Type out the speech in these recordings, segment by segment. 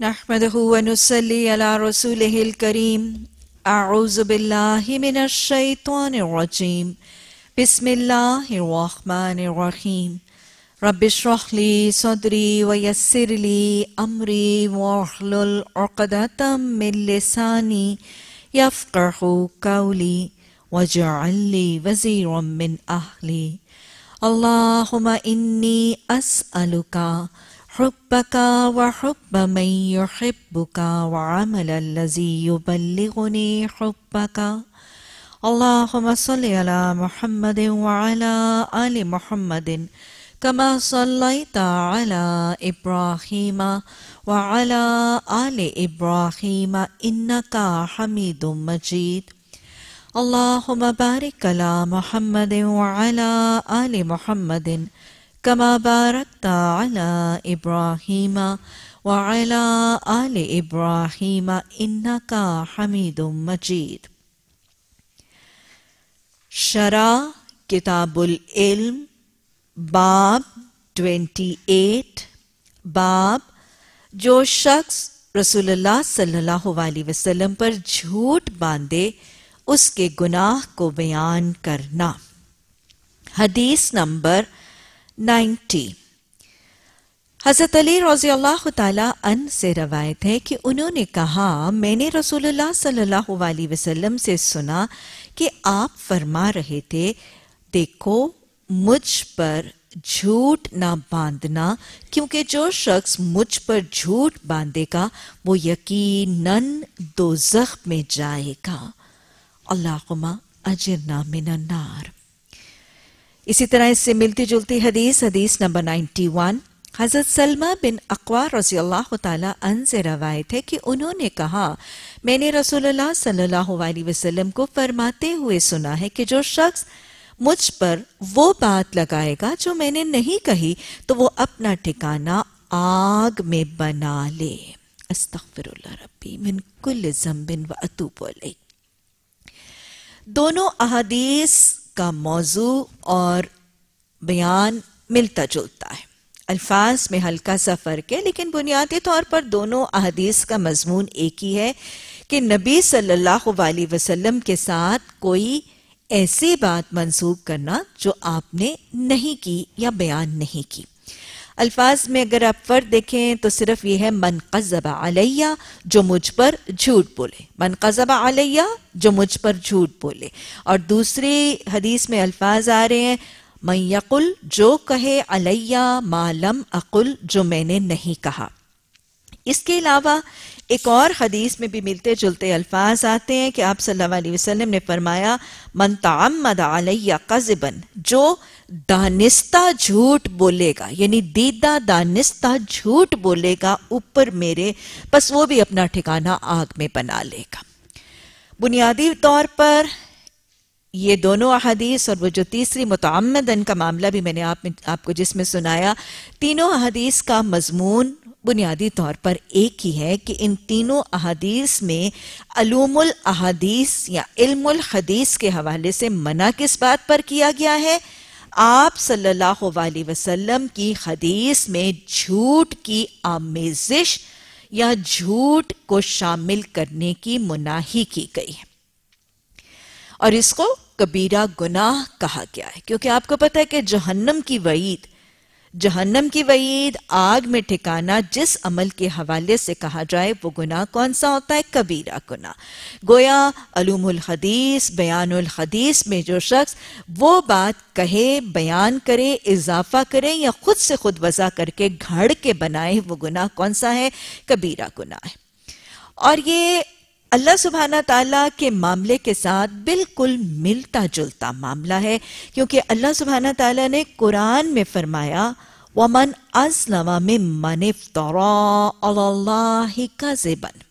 نحمده ونصلي على رسوله الكريم. أعوذ بالله من الشيطان الرجيم. بسم الله الرحمن الرحيم. رب اشرح لي صدري ويسر لي أمري واحلل عقدة من لساني يفقه قولي واجعل لي وزيرا من أهلي. اللهم إني أسألك حبك وحب من يحبك وعمل الذي يبلغني حبك. اللهم صل على محمد وعلى آل محمد كما صليت على إبراهيم وعلى آل إبراهيم إنك حميد مجيد. اللهم بارك على محمد وعلى آل محمد كما باركت على إبراهيم وعلى آل إبراهيم إنك حميد مجيد. شرع كتاب العلم، باب 28 باب جو شخص رسول اللہ صلی اللہ علیہ وسلم پر جھوٹ باندھے، اس کے گناہ کو بیان کرنا۔ حدیث نمبر نائنٹی۔ حضرت علی رضی اللہ تعالیٰ ان سے روایت ہے کہ انہوں نے کہا، میں نے رسول اللہ صلی اللہ علیہ وسلم سے سنا کہ آپ فرما رہے تھے، دیکھو، مجھ پر جھوٹ نہ باندھنا، کیونکہ جو شخص مجھ پر جھوٹ باندھے گا، وہ یقیناً دوزخ میں جائے گا۔ اللہم اجرنا من النار۔ اسی طرح اس سے ملتی جلتی حدیث حدیث نمبر نائنٹی ون۔ حضرت سلمہ بن اقوار رضی اللہ تعالیٰ ان سے روایت ہے کہ انہوں نے کہا، میں نے رسول اللہ صلی اللہ علیہ وسلم کو فرماتے ہوئے سنا ہے کہ جو شخص مجھ پر وہ بات لگائے گا جو میں نے نہیں کہی، تو وہ اپنا ٹھکانہ آگ میں بنا لے۔ استغفر اللہ ربی من کل زمبن و اتوب علیہ دونوں احادیث کا موضوع اور بیان ملتا جلتا ہے۔ الفاظ میں ہلکا سا فرق ہے، لیکن بنیادی طور پر دونوں احادیث کا مضمون ایک ہی ہے کہ نبی صلی اللہ علیہ وسلم کے ساتھ کوئی ایسی بات منسوب کرنا جو آپ نے نہیں کی یا بیان نہیں کی۔ الفاظ میں اگر آپ فرد دیکھیں تو صرف یہ ہے، من قذب علیہ، جو مجھ پر جھوٹ بولے۔ من قذب علیہ، جو مجھ پر جھوٹ بولے۔ اور دوسری حدیث میں الفاظ آ رہے ہیں، من یقل، جو کہے، علیہ ما لم اقل، جو میں نے نہیں کہا۔ اس کے علاوہ ایک اور حدیث میں بھی ملتے جلتے الفاظ آتے ہیں کہ آپ صلی اللہ علیہ وسلم نے فرمایا، من تعمد علیہ قذبن جو دانستہ جھوٹ بولے گا یعنی دیدہ دانستہ جھوٹ بولے گا، اوپر میرے، بس وہ بھی اپنا ٹھکانہ آگ میں بنا لے گا۔ بنیادی طور پر یہ دونوں احادیث اور وہ جو تیسری متعمدن کا معاملہ بھی میں نے آپ کو جس میں سنایا، تینوں احادیث کا مضمون بنیادی طور پر ایک ہی ہے کہ ان تینوں احادیث میں علوم الاحادیث یا علم الحدیث کے حوالے سے منع کس بات پر کیا گیا ہے؟ آپ صلی اللہ علیہ وسلم کی حدیث میں جھوٹ کی آمیزش یا جھوٹ کو شامل کرنے کی مناہی کی گئی ہے۔ اور اس کو کبیرہ گناہ کہا گیا ہے۔ کیونکہ آپ کو پتہ ہے کہ جہنم کی وعید جہنم کی وعید، آگ میں ٹھکانہ جس عمل کے حوالے سے کہا جائے وہ گناہ کون سا ہوتا ہے؟ کبیرہ گناہ۔ گویا علوم الحدیث، بیان الحدیث میں جو شخص وہ بات کہے، بیان کرے، اضافہ کرے یا خود سے خود وضع کر کے گھڑ کے بنائے، وہ گناہ کون سا ہے؟ کبیرہ گناہ ہے۔ اور یہ اللہ سبحانہ تعالیٰ کے معاملے کے ساتھ بالکل ملتا جلتا معاملہ ہے، کیونکہ اللہ سبحانہ تعالیٰ نے قرآن میں فرمایا، وَمَنْ أَزْلَمَ مِمَّنِ افْتَرَا عَلَى اللَّهِ كَذِبًا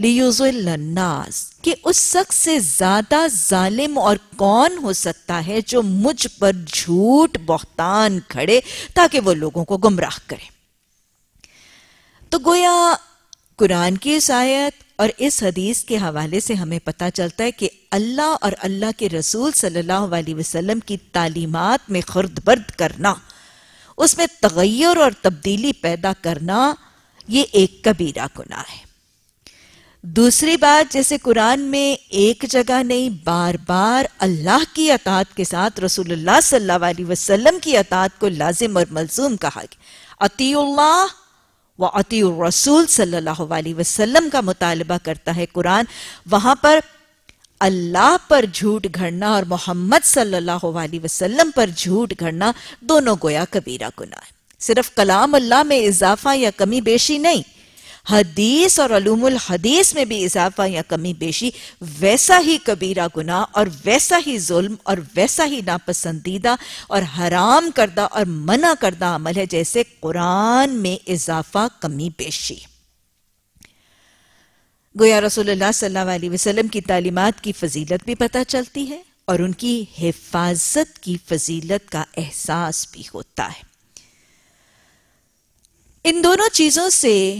لِيُزِلَّ النَّاسِ۔ کہ اس شخص سے زیادہ ظالم اور کون ہو سکتا ہے جو مجھ پر جھوٹ بہتان کھڑے تاکہ وہ لوگوں کو گمراہ کرے۔ تو گویا قرآن کی اس آیت اور اس حدیث کے حوالے سے ہمیں پتہ چلتا ہے کہ اللہ اور اللہ کے رسول صلی اللہ علیہ وسلم کی تعلیمات میں خرد برد کرنا، اس میں تغیر اور تبدیلی پیدا کرنا یہ ایک کبیرہ گناہ ہے۔ دوسری بات، جیسے قرآن میں ایک جگہ نہیں، بار بار اللہ کی اطاعت کے ساتھ رسول اللہ صلی اللہ علیہ وسلم کی اطاعت کو لازم اور ملزوم کہا گیا۔ عطی اللہ وہ عطی الرسول صلی اللہ علیہ وسلم کا مطالبہ کرتا ہے قرآن، وہاں پر اللہ پر جھوٹ گھڑنا اور محمد صلی اللہ علیہ وسلم پر جھوٹ گھڑنا دونوں گویا کبیرہ گناہ ہے صرف کلام اللہ میں اضافہ یا کمی بیشی نہیں حدیث اور علوم الحدیث میں بھی اضافہ یا کمی بیشی ویسا ہی کبیرہ گناہ اور ویسا ہی ظلم اور ویسا ہی ناپسندیدہ اور حرام کردہ اور منع کردہ عمل ہے، جیسے قرآن میں اضافہ کمی بیشی گویا رسول اللہ صلی اللہ علیہ وسلم کی تعلیمات کی فضیلت بھی پتہ چلتی ہے اور ان کی حفاظت کی فضیلت کا احساس بھی ہوتا ہے۔ ان دونوں چیزوں سے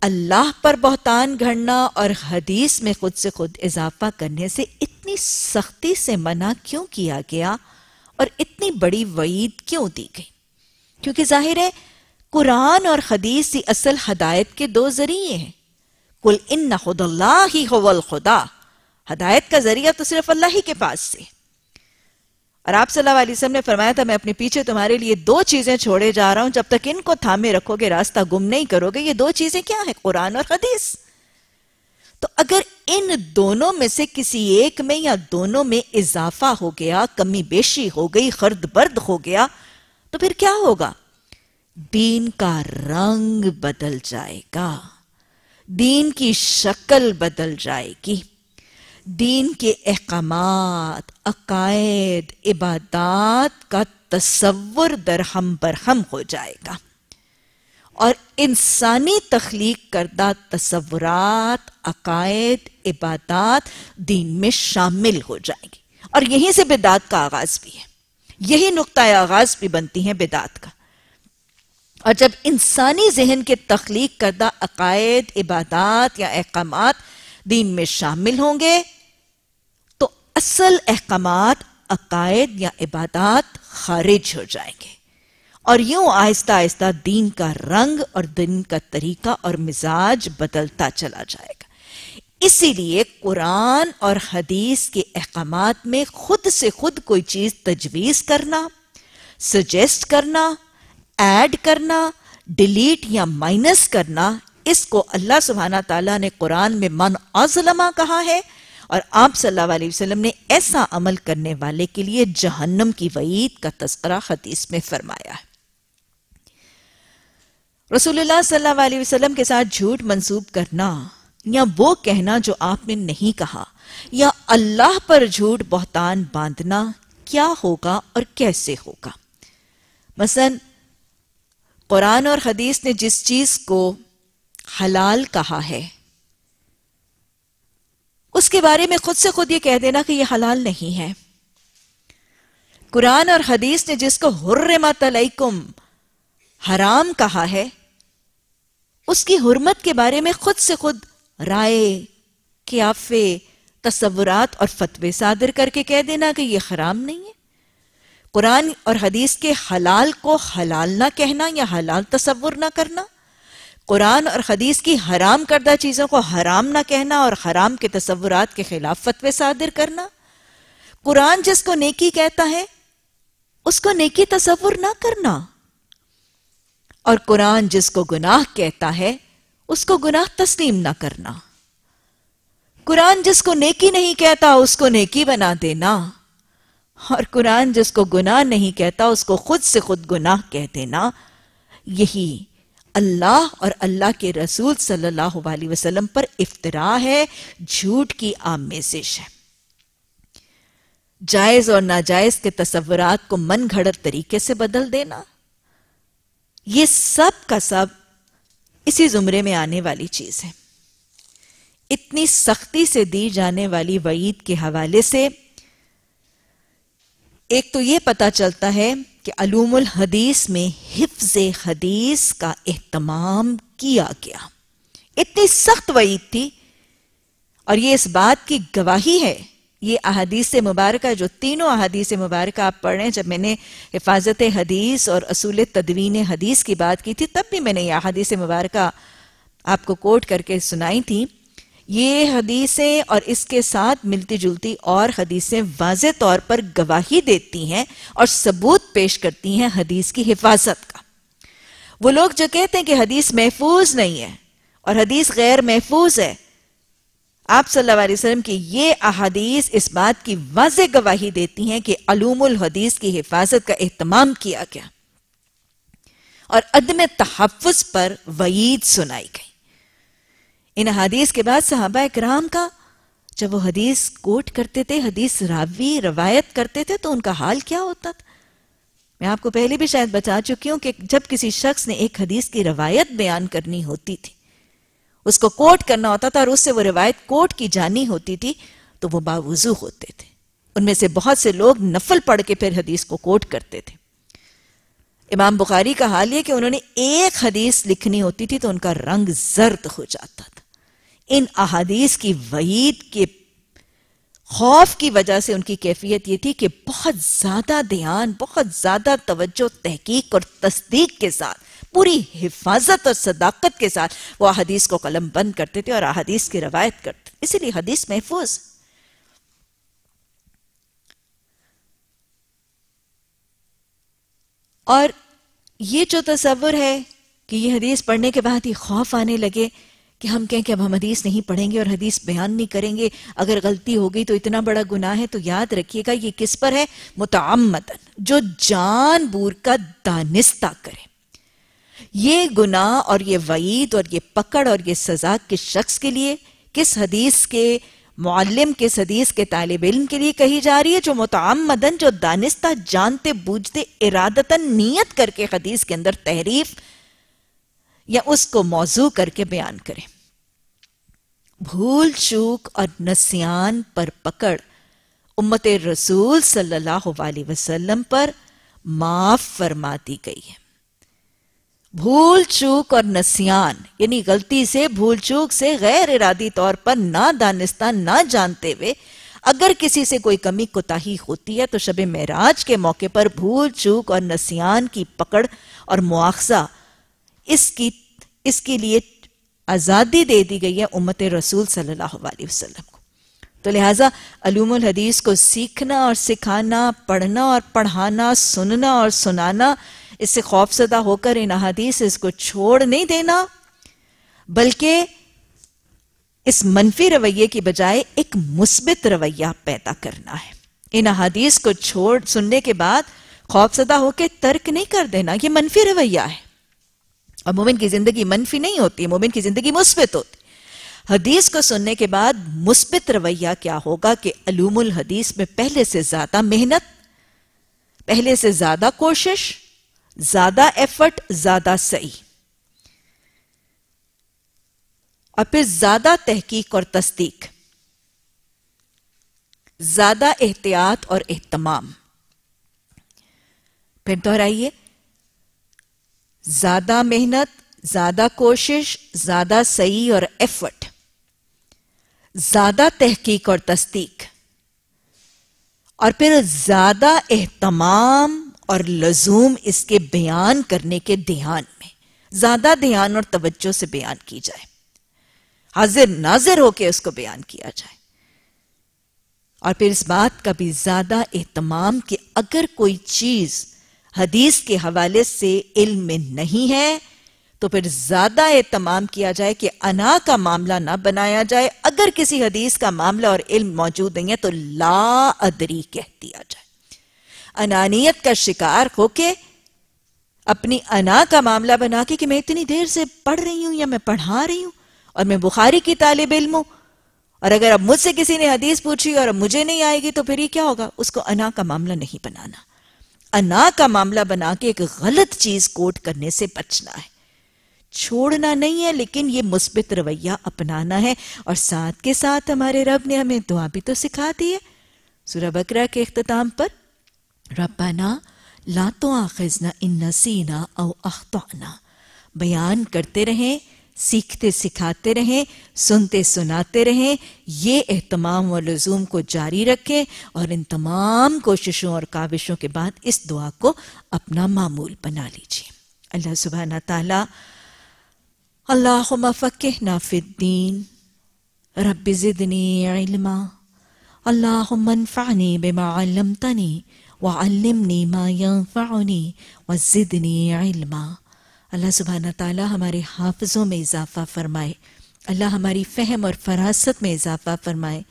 اللہ پر بہتان گھڑنا اور حدیث میں خود سے خود اضافہ کرنے سے اتنی سختی سے منع کیوں کیا گیا اور اتنی بڑی وعید کیوں دی گئی؟ کیونکہ ظاہر ہے، قرآن اور حدیث ہی اصل ہدایت کے دو ذریعے ہیں۔ کل ان خد اللہ ہی الخدا۔ ہدایت کا ذریعہ تو صرف اللہ ہی کے پاس سے۔ اور آپ صلی اللہ علیہ وسلم نے فرمایا تھا، میں اپنے پیچھے تمہارے لیے دو چیزیں چھوڑے جا رہا ہوں، جب تک ان کو تھامے رکھو گے، راستہ گم نہیں کرو گے، یہ دو چیزیں کیا ہیں؟ قرآن اور حدیث۔ تو اگر ان دونوں میں سے کسی ایک میں یا دونوں میں اضافہ ہو گیا، کمی بیشی ہو گئی، خرد برد ہو گیا، تو پھر کیا ہوگا؟ دین کا رنگ بدل جائے گا۔ دین کی شکل بدل جائے گی۔ دین کے احکامات، عقائد، عبادات کا تصور درہم برہم ہو جائے گا۔ اور انسانی تخلیق کردہ تصورات، عقائد، عبادات دین میں شامل ہو جائیں گی اور یہیں سے بدات کا آغاز بھی ہے۔ یہی نقطۂ آغاز بھی بنتی ہیں بدات کا۔ اور جب انسانی ذہن کے تخلیق کردہ عقائد، عبادات یا احکامات دین میں شامل ہوں گے، تو اصل احکامات، عقائد یا عبادات خارج ہو جائیں گے۔ اور یوں آہستہ آہستہ دین کا رنگ اور دین کا طریقہ اور مزاج بدلتا چلا جائے گا۔ اسی لیے قرآن اور حدیث کے احکامات میں خود سے خود کوئی چیز تجویز کرنا سجیسٹ کرنا ایڈ کرنا ڈیلیٹ یا مائنس کرنا اس کو اللہ سبحانہ تعالیٰ نے قرآن میں من ازلمہ کہا ہے اور آپ صلی اللہ علیہ وسلم نے ایسا عمل کرنے والے کے لیے جہنم کی وعید کا تذکرہ حدیث میں فرمایا ہے۔ رسول اللہ صلی اللہ علیہ وسلم کے ساتھ جھوٹ منسوب کرنا یا وہ کہنا جو آپ نے نہیں کہا یا اللہ پر جھوٹ بہتان باندھنا کیا ہوگا اور کیسے ہوگا؟ مثلا قرآن اور حدیث نے جس چیز کو حلال کہا ہے۔ اس کے بارے میں خود سے خود یہ کہہ دینا کہ یہ حلال نہیں ہے۔ قرآن اور حدیث نے جس کو حرمت علیکم حرام کہا ہے، اس کی حرمت کے بارے میں خود سے خود رائے کیافے تصورات اور فتوے صادر کر کے کہہ دینا کہ یہ حرام نہیں ہے۔ قرآن اور حدیث کے حلال کو حلال نہ کہنا یا حلال تصور نہ کرنا قرآن اور حدیث کی حرام کردہ چیزوں کو حرام نہ کہنا اور حرام کے تصورات کے خلاف فتوے صادر کرنا۔ قرآن جس کو نیکی کہتا ہے، اس کو نیکی تصور نہ کرنا۔ اور قرآن جس کو گناہ کہتا ہے، اس کو گناہ تسلیم نہ کرنا۔ قرآن جس کو نیکی نہیں کہتا، اس کو نیکی بنا دینا۔ اور قرآن جس کو گناہ نہیں کہتا، اس کو خود سے خود گناہ کہہ دینا۔ یہی اللہ اور اللہ کے رسول صلی اللہ علیہ وسلم پر افطرا ہے، جھوٹ کی آمیزش ہے جائز اور ناجائز کے تصورات کو من گھڑت طریقے سے بدل دینا۔ یہ سب کا سب اسی زمرے میں آنے والی چیز ہے۔ اتنی سختی سے دی جانے والی وعید کے حوالے سے ایک تو یہ پتا چلتا ہے کہ علوم الحدیث میں حفظ حدیث کا اہتمام کیا گیا۔ اتنی سخت وعید تھی اور یہ اس بات کی گواہی ہے۔ یہ احادیث مبارکہ، جو تینوں احادیث مبارکہ آپ پڑھ رہے ہیں، جب میں نے حفاظت حدیث اور اصول تدوین حدیث کی بات کی تھی، تب بھی میں نے یہ احادیث مبارکہ آپ کو کوٹ کر کے سنائی تھی۔ یہ حدیثیں اور اس کے ساتھ ملتی جلتی اور حدیثیں واضح طور پر گواہی دیتی ہیں اور ثبوت پیش کرتی ہیں حدیث کی حفاظت کا۔ وہ لوگ جو کہتے ہیں کہ حدیث محفوظ نہیں ہے اور حدیث غیر محفوظ ہے، آپ صلی اللہ علیہ وسلم کی یہ احادیث اس بات کی واضح گواہی دیتی ہیں کہ علوم الحدیث کی حفاظت کا اہتمام کیا گیا۔ اور عدم تحفظ پر وعید سنائی گئی۔ ان حدیث کے بعد صحابہ اکرام کا جب وہ حدیث کوٹ کرتے تھے، حدیث راوی روایت کرتے تھے، تو ان کا حال کیا ہوتا تھا؟ میں آپ کو پہلے بھی شاید بتا چکی ہوں کہ جب کسی شخص نے ایک حدیث کی روایت بیان کرنی ہوتی تھی، اس کو کوٹ کرنا ہوتا تھا اور اس سے وہ روایت کوٹ کی جانی ہوتی تھی، تو وہ باوضو ہوتے تھے۔ ان میں سے بہت سے لوگ نفل پڑھ کے پھر حدیث کو کوٹ کرتے تھے۔ امام بخاری کا حال یہ کہ انہوں نے ایک حدیث لکھنی ہوتی تھی تو ان کا رنگ زرد ہو جاتا تھا۔ ان احادیث کی وعید کے خوف کی وجہ سے ان کی کیفیت یہ تھی کہ بہت زیادہ دھیان، بہت زیادہ توجہ، تحقیق اور تصدیق کے ساتھ، پوری حفاظت اور صداقت کے ساتھ وہ احادیث کو قلم بند کرتے تھے اور احادیث کی روایت کرتے اسی لیے حدیث محفوظ۔ اور یہ جو تصور ہے کہ یہ حدیث پڑھنے کے بعد ہی خوف آنے لگے کہ ہم کہیں کہ اب ہم حدیث نہیں پڑھیں گے اور حدیث بیان نہیں کریں گے، اگر غلطی ہو گئی تو اتنا بڑا گناہ ہے، تو یاد رکھیے گا یہ کس پر ہے؟ متعمدن جو جان بور کا دانستہ کرے۔ یہ گناہ اور یہ وعید اور یہ پکڑ اور یہ سزا کس شخص کے لیے؟ کس حدیث کے معلم، کس حدیث کے طالب علم کے لیے کہی جا رہی ہے، جو متعمدن جو دانستہ، جانتے، بوجھتے، ارادتاً نیت کر کے حدیث کے اندر تحریف یا اس کو موضوع کر کے بیان کرے بھول چوک اور نسیان پر پکڑ امت رسول صلی اللہ علیہ وسلم پر معاف فرما دی گئی ہے۔ بھول چوک اور نسیان یعنی غلطی سے، بھول چوک سے غیر ارادی طور پر نہ دانستہ، نہ جانتے ہوئے اگر کسی سے کوئی کمی کوتاہی ہوتی ہے تو شب معراج کے موقع پر بھول چوک اور نسیان کی پکڑ اور مواخذہ اس کی اس کے لیے آزادی دے دی گئی ہے امت رسول صلی اللہ علیہ وسلم کو۔ تو لہٰذا علوم الحدیث کو سیکھنا اور سکھانا، پڑھنا اور پڑھانا، سننا اور سنانا، اس سے خوف زدہ ہو کر ان احادیث اس کو چھوڑ نہیں دینا، بلکہ اس منفی رویے کی بجائے ایک مثبت رویہ پیدا کرنا ہے۔ ان احادیث کو چھوڑ، سننے کے بعد خوف زدہ ہو کے ترک نہیں کر دینا، یہ منفی رویہ ہے۔ اور مومن کی زندگی منفی نہیں ہوتی، مومن کی زندگی مثبت ہوتی۔ حدیث کو سننے کے بعد مثبت رویہ کیا ہوگا کہ علوم الحدیث میں پہلے سے زیادہ محنت، پہلے سے زیادہ کوشش، زیادہ ایفرٹ زیادہ صحیح اور پھر زیادہ تحقیق اور تصدیق۔ زیادہ احتیاط اور اہتمام۔ پھر دہرائیے زیادہ محنت، زیادہ کوشش، زیادہ صحیح اور ایفرٹ زیادہ تحقیق اور تصدیق. اور پھر زیادہ اہتمام اور لزوم اس کے بیان کرنے کے دھیان میں. زیادہ دھیان اور توجہ سے بیان کی جائے. حاضر ناظر ہو کے اس کو بیان کیا جائے. اور پھر اس بات کا بھی زیادہ اہتمام کہ اگر کوئی چیز حدیث کے حوالے سے علم میں نہیں ہے، تو پھر زیادہ اہتمام کیا جائے کہ انا کا معاملہ نہ بنایا جائے۔ اگر کسی حدیث کا معاملہ اور علم موجود نہیں ہے تو لا ادری کہہ دیا جائے۔ انانیت کا شکار ہو کے اپنی انا کا معاملہ بنا کے کہ میں اتنی دیر سے پڑھ رہی ہوں یا میں پڑھا رہی ہوں اور میں بخاری کی طالب علم ہوں۔ اور اگر اب مجھ سے کسی نے حدیث پوچھی اور اب مجھے نہیں آئے گی تو پھر یہ کیا ہوگا؟ اس کو انا کا معاملہ نہیں بنانا۔ انا کا معاملہ بنا کے ایک غلط چیز کوٹ کرنے سے بچنا ہے۔ چھوڑنا نہیں ہے، لیکن یہ مثبت رویہ اپنانا ہے۔ اور ساتھ کے ساتھ ہمارے رب نے ہمیں دعا بھی تو سکھا دی ہے۔ سورہ بکرہ کے اختتام پر، ربنا لا تو آخذنا ان نسینا او اخطعنا بیان کرتے رہیں سیکھتے سکھاتے رہیں، سنتے سناتے رہیں۔ یہ اہتمام و لزوم کو جاری رکھیں اور ان تمام کوششوں اور کاوشوں کے بعد اس دعا کو اپنا معمول بنا لیجیے اللہ سبحانہ تعالی، اللہم فکہنا فی الدین۔ رب زدنی علما۔ اللہم انفعنی بما علمتنی۔ وعلمنی ما ينفعنی وزدنی علما۔ اللہ سبحانہ تعالی ہمارے حافظوں میں اضافہ فرمائے۔ اللہ ہماری فہم اور فراست میں اضافہ فرمائے۔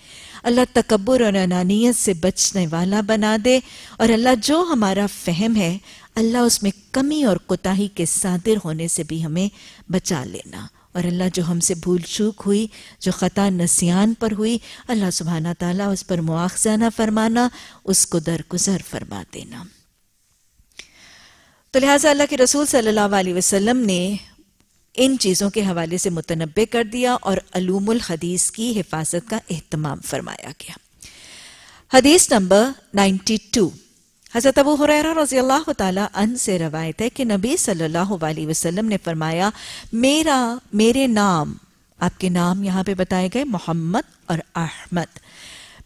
اللہ تکبر اور انانیت سے بچنے والا بنا دے۔ اور اللہ جو ہمارا فہم ہے، اللہ اس میں کمی اور کتاہی کے صادر ہونے سے بھی ہمیں بچا لینا۔ اور اللہ جو ہم سے بھول چوک ہوئی، جو خطا نسیان پر ہوئی، اللہ سبحانہ تعالیٰ اس پر مواخذہ نہ فرمانا، اس کو درگزر فرما دینا۔ تو لہٰذا اللہ کے رسول صلی اللہ علیہ وسلم نے ان چیزوں کے حوالے سے متنبع کر دیا اور علوم الحدیث کی حفاظت کا اہتمام فرمایا گیا۔ حدیث نمبر نائنٹی ٹو۔ حضرت ابو حریرہ رضی اللہ تعالیٰ عنہ سے روایت ہے کہ نبی صلی اللہ علیہ وسلم نے فرمایا، میرا، میرے نام، آپ کے نام یہاں پہ بتائے گئے، محمد اور احمد۔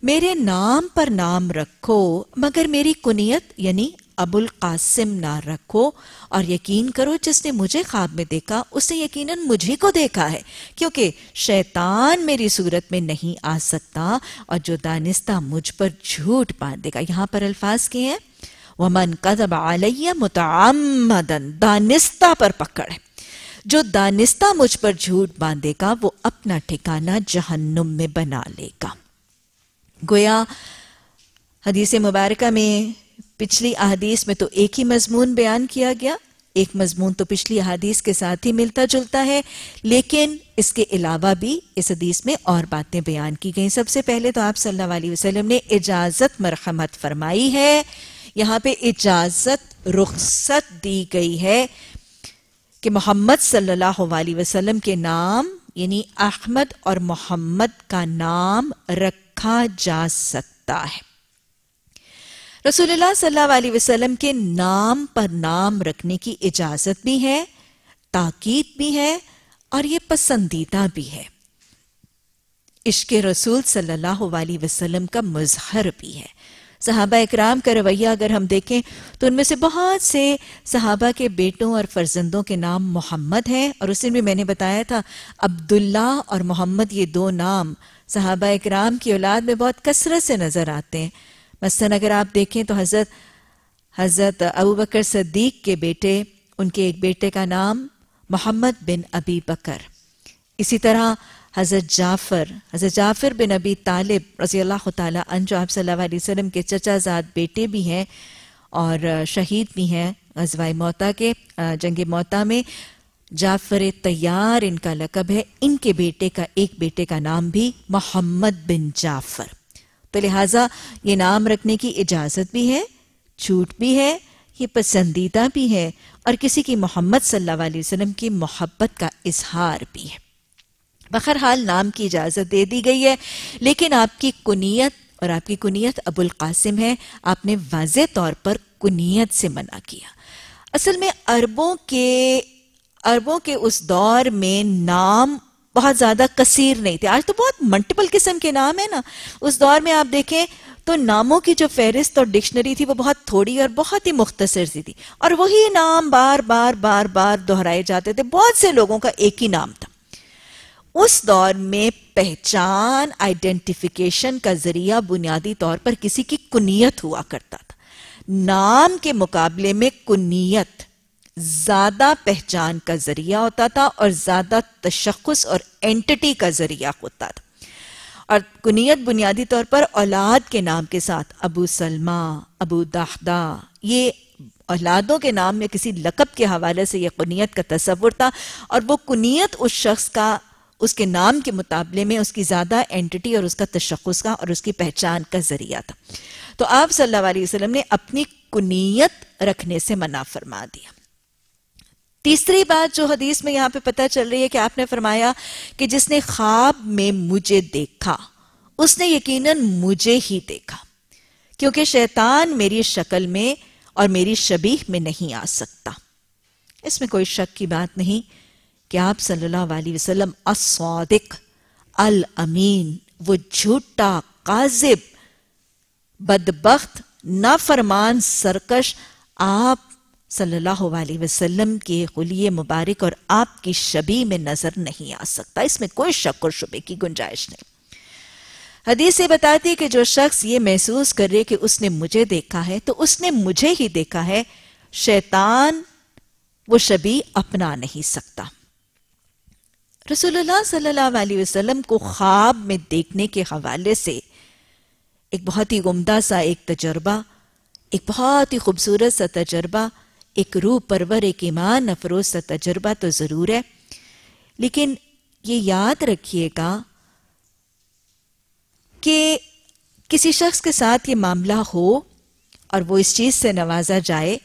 میرے نام پر نام رکھو، مگر میری کنیت یعنی ابو القاسم نہ رکھو اور یقین کرو جس نے مجھے خواب میں دیکھا، اس نے یقیناً مجھے کو دیکھا ہے، کیونکہ شیطان میری صورت میں نہیں آ سکتا اور جو دانستہ مجھ پر جھوٹ باندھے گا۔ یہاں پر الفاظ کے ہیں، وَمَنْ قَذَبَ عَلَيَّ مُتَعَمَّدًا، دانستہ پر پکڑ ہے۔ جو دانستہ مجھ پر جھوٹ باندھے گا، وہ اپنا ٹھکانہ جہنم میں بنا لے گا۔ گویا، حدیث مبارکہ میں پچھلی احادیث میں تو ایک ہی مضمون بیان کیا گیا۔ ایک مضمون تو پچھلی احادیث کے ساتھ ہی ملتا جلتا ہے، لیکن اس کے علاوہ بھی اس حدیث میں اور باتیں بیان کی گئیں۔ سب سے پہلے تو آپ صلی اللہ علیہ وسلم نے اجازت مرحمت فرمائی ہے۔ یہاں پہ اجازت رخصت دی گئی ہے کہ محمد صلی اللہ علیہ وسلم کے نام یعنی احمد اور محمد کا نام رکھا جا سکتا ہے۔ رسول اللہ صلی اللہ علیہ وسلم کے نام پر نام رکھنے کی اجازت بھی ہے، تاکید بھی ہے اور یہ پسندیدہ بھی ہے۔ عشق رسول صلی اللہ علیہ وسلم کا مظہر بھی ہے۔ صحابہ اکرام کا رویہ اگر ہم دیکھیں تو ان میں سے بہت سے صحابہ کے بیٹوں اور فرزندوں کے نام محمد ہیں اور اس دن بھی میں نے بتایا تھا، عبداللہ اور محمد یہ دو نام صحابہ اکرام کی اولاد میں بہت کثرت سے نظر آتے ہیں۔ مثلا اگر آپ دیکھیں تو حضرت حضرت ابو بکر صدیق کے بیٹے، ان کے ایک بیٹے کا نام محمد بن ابی بکر۔ اسی طرح حضرت جعفر حضرت جعفر بن ابی طالب رضی اللہ تعالیٰ عنہ، جو آپ صلی اللہ علیہ وسلم کے چچا زاد بیٹے بھی ہیں اور شہید بھی ہیں غزوہ موتا کے، جنگ موتا میں، جعفر تیار ان کا لقب ہے۔ ان کے بیٹے کا، ایک بیٹے کا نام بھی محمد بن جعفر۔ تو لہٰذا یہ نام رکھنے کی اجازت بھی ہے چھوٹ بھی ہے، یہ پسندیدہ بھی ہے اور کسی کی محمد صلی اللہ علیہ وسلم کی محبت کا اظہار بھی ہے۔ بہرحال نام کی اجازت دے دی گئی ہے، لیکن آپ کی کنیت اور آپ کی کنیت ابو القاسم ہے۔ آپ نے واضح طور پر کنیت سے منع کیا۔ اصل میں عربوں کے عربوں کے اس دور میں نام بہت زیادہ کثیر نہیں تھے آج تو بہت ملٹیپل قسم کے نام ہیں نا۔ اس دور میں آپ دیکھیں تو ناموں کی جو فہرست اور ڈکشنری تھی وہ بہت تھوڑی اور بہت ہی مختصر سی تھی۔ اور وہی نام بار بار بار بار دہرائے جاتے تھے۔ بہت سے لوگوں کا ایک ہی نام تھا۔ اس دور میں پہچان آئیڈینٹیفیکیشن کا ذریعہ بنیادی طور پر کسی کی کنیت ہوا کرتا تھا۔ نام کے مقابلے میں کنیت زیادہ پہچان کا ذریعہ ہوتا تھا اور زیادہ تشخص اور اینٹٹی کا ذریعہ ہوتا تھا۔ اور کنیت بنیادی طور پر اولاد کے نام کے ساتھ ابو سلمہ، ابو داخدہ یہ اولادوں کے نام میں کسی لقب کے حوالے سے یہ کنیت کا تصور تھا اور وہ کنیت اس شخص کا، اس کے نام کے مطابلے میں اس کی زیادہ اینٹٹی اور اس کا تشخص کا اور اس کی پہچان کا ذریعہ تھا۔ تو آپ صلی اللہ علیہ وسلم نے اپنی کنیت رکھنے سے منع فرما دیا۔ تیسری بات جو حدیث میں یہاں پہ پتہ چل رہی ہے کہ آپ نے فرمایا کہ جس نے خواب میں مجھے دیکھا، اس نے یقیناً مجھے ہی دیکھا، کیونکہ شیطان میری شکل میں اور میری شبیح میں نہیں آ سکتا۔ اس میں کوئی شک کی بات نہیں کہ آپ صلی اللہ علیہ وسلم الصادق، الامین، وہ جھوٹا، قاذب، بدبخت، نافرمان، سرکش آپ صلی اللہ علیہ وسلم کے خلیے مبارک اور آپ کی شبی میں نظر نہیں آ سکتا۔ اس میں کوئی شک اور شبے کی گنجائش نہیں۔ حدیث سے بتاتی کہ جو شخص یہ محسوس کرے کہ اس نے مجھے دیکھا ہے تو اس نے مجھے ہی دیکھا ہے۔ شیطان وہ شبی اپنا نہیں سکتا۔ رسول اللہ صلی اللہ علیہ وسلم کو خواب میں دیکھنے کے حوالے سے ایک بہت ہی گمدہ سا ایک تجربہ، ایک بہت ہی خوبصورت سا تجربہ ایک روح پرور، ایک ایمان، افروز سا تجربہ تو ضرور ہے۔ لیکن یہ یاد رکھیے گا کہ کسی شخص کے ساتھ یہ معاملہ ہو اور وہ اس چیز سے نوازا جائے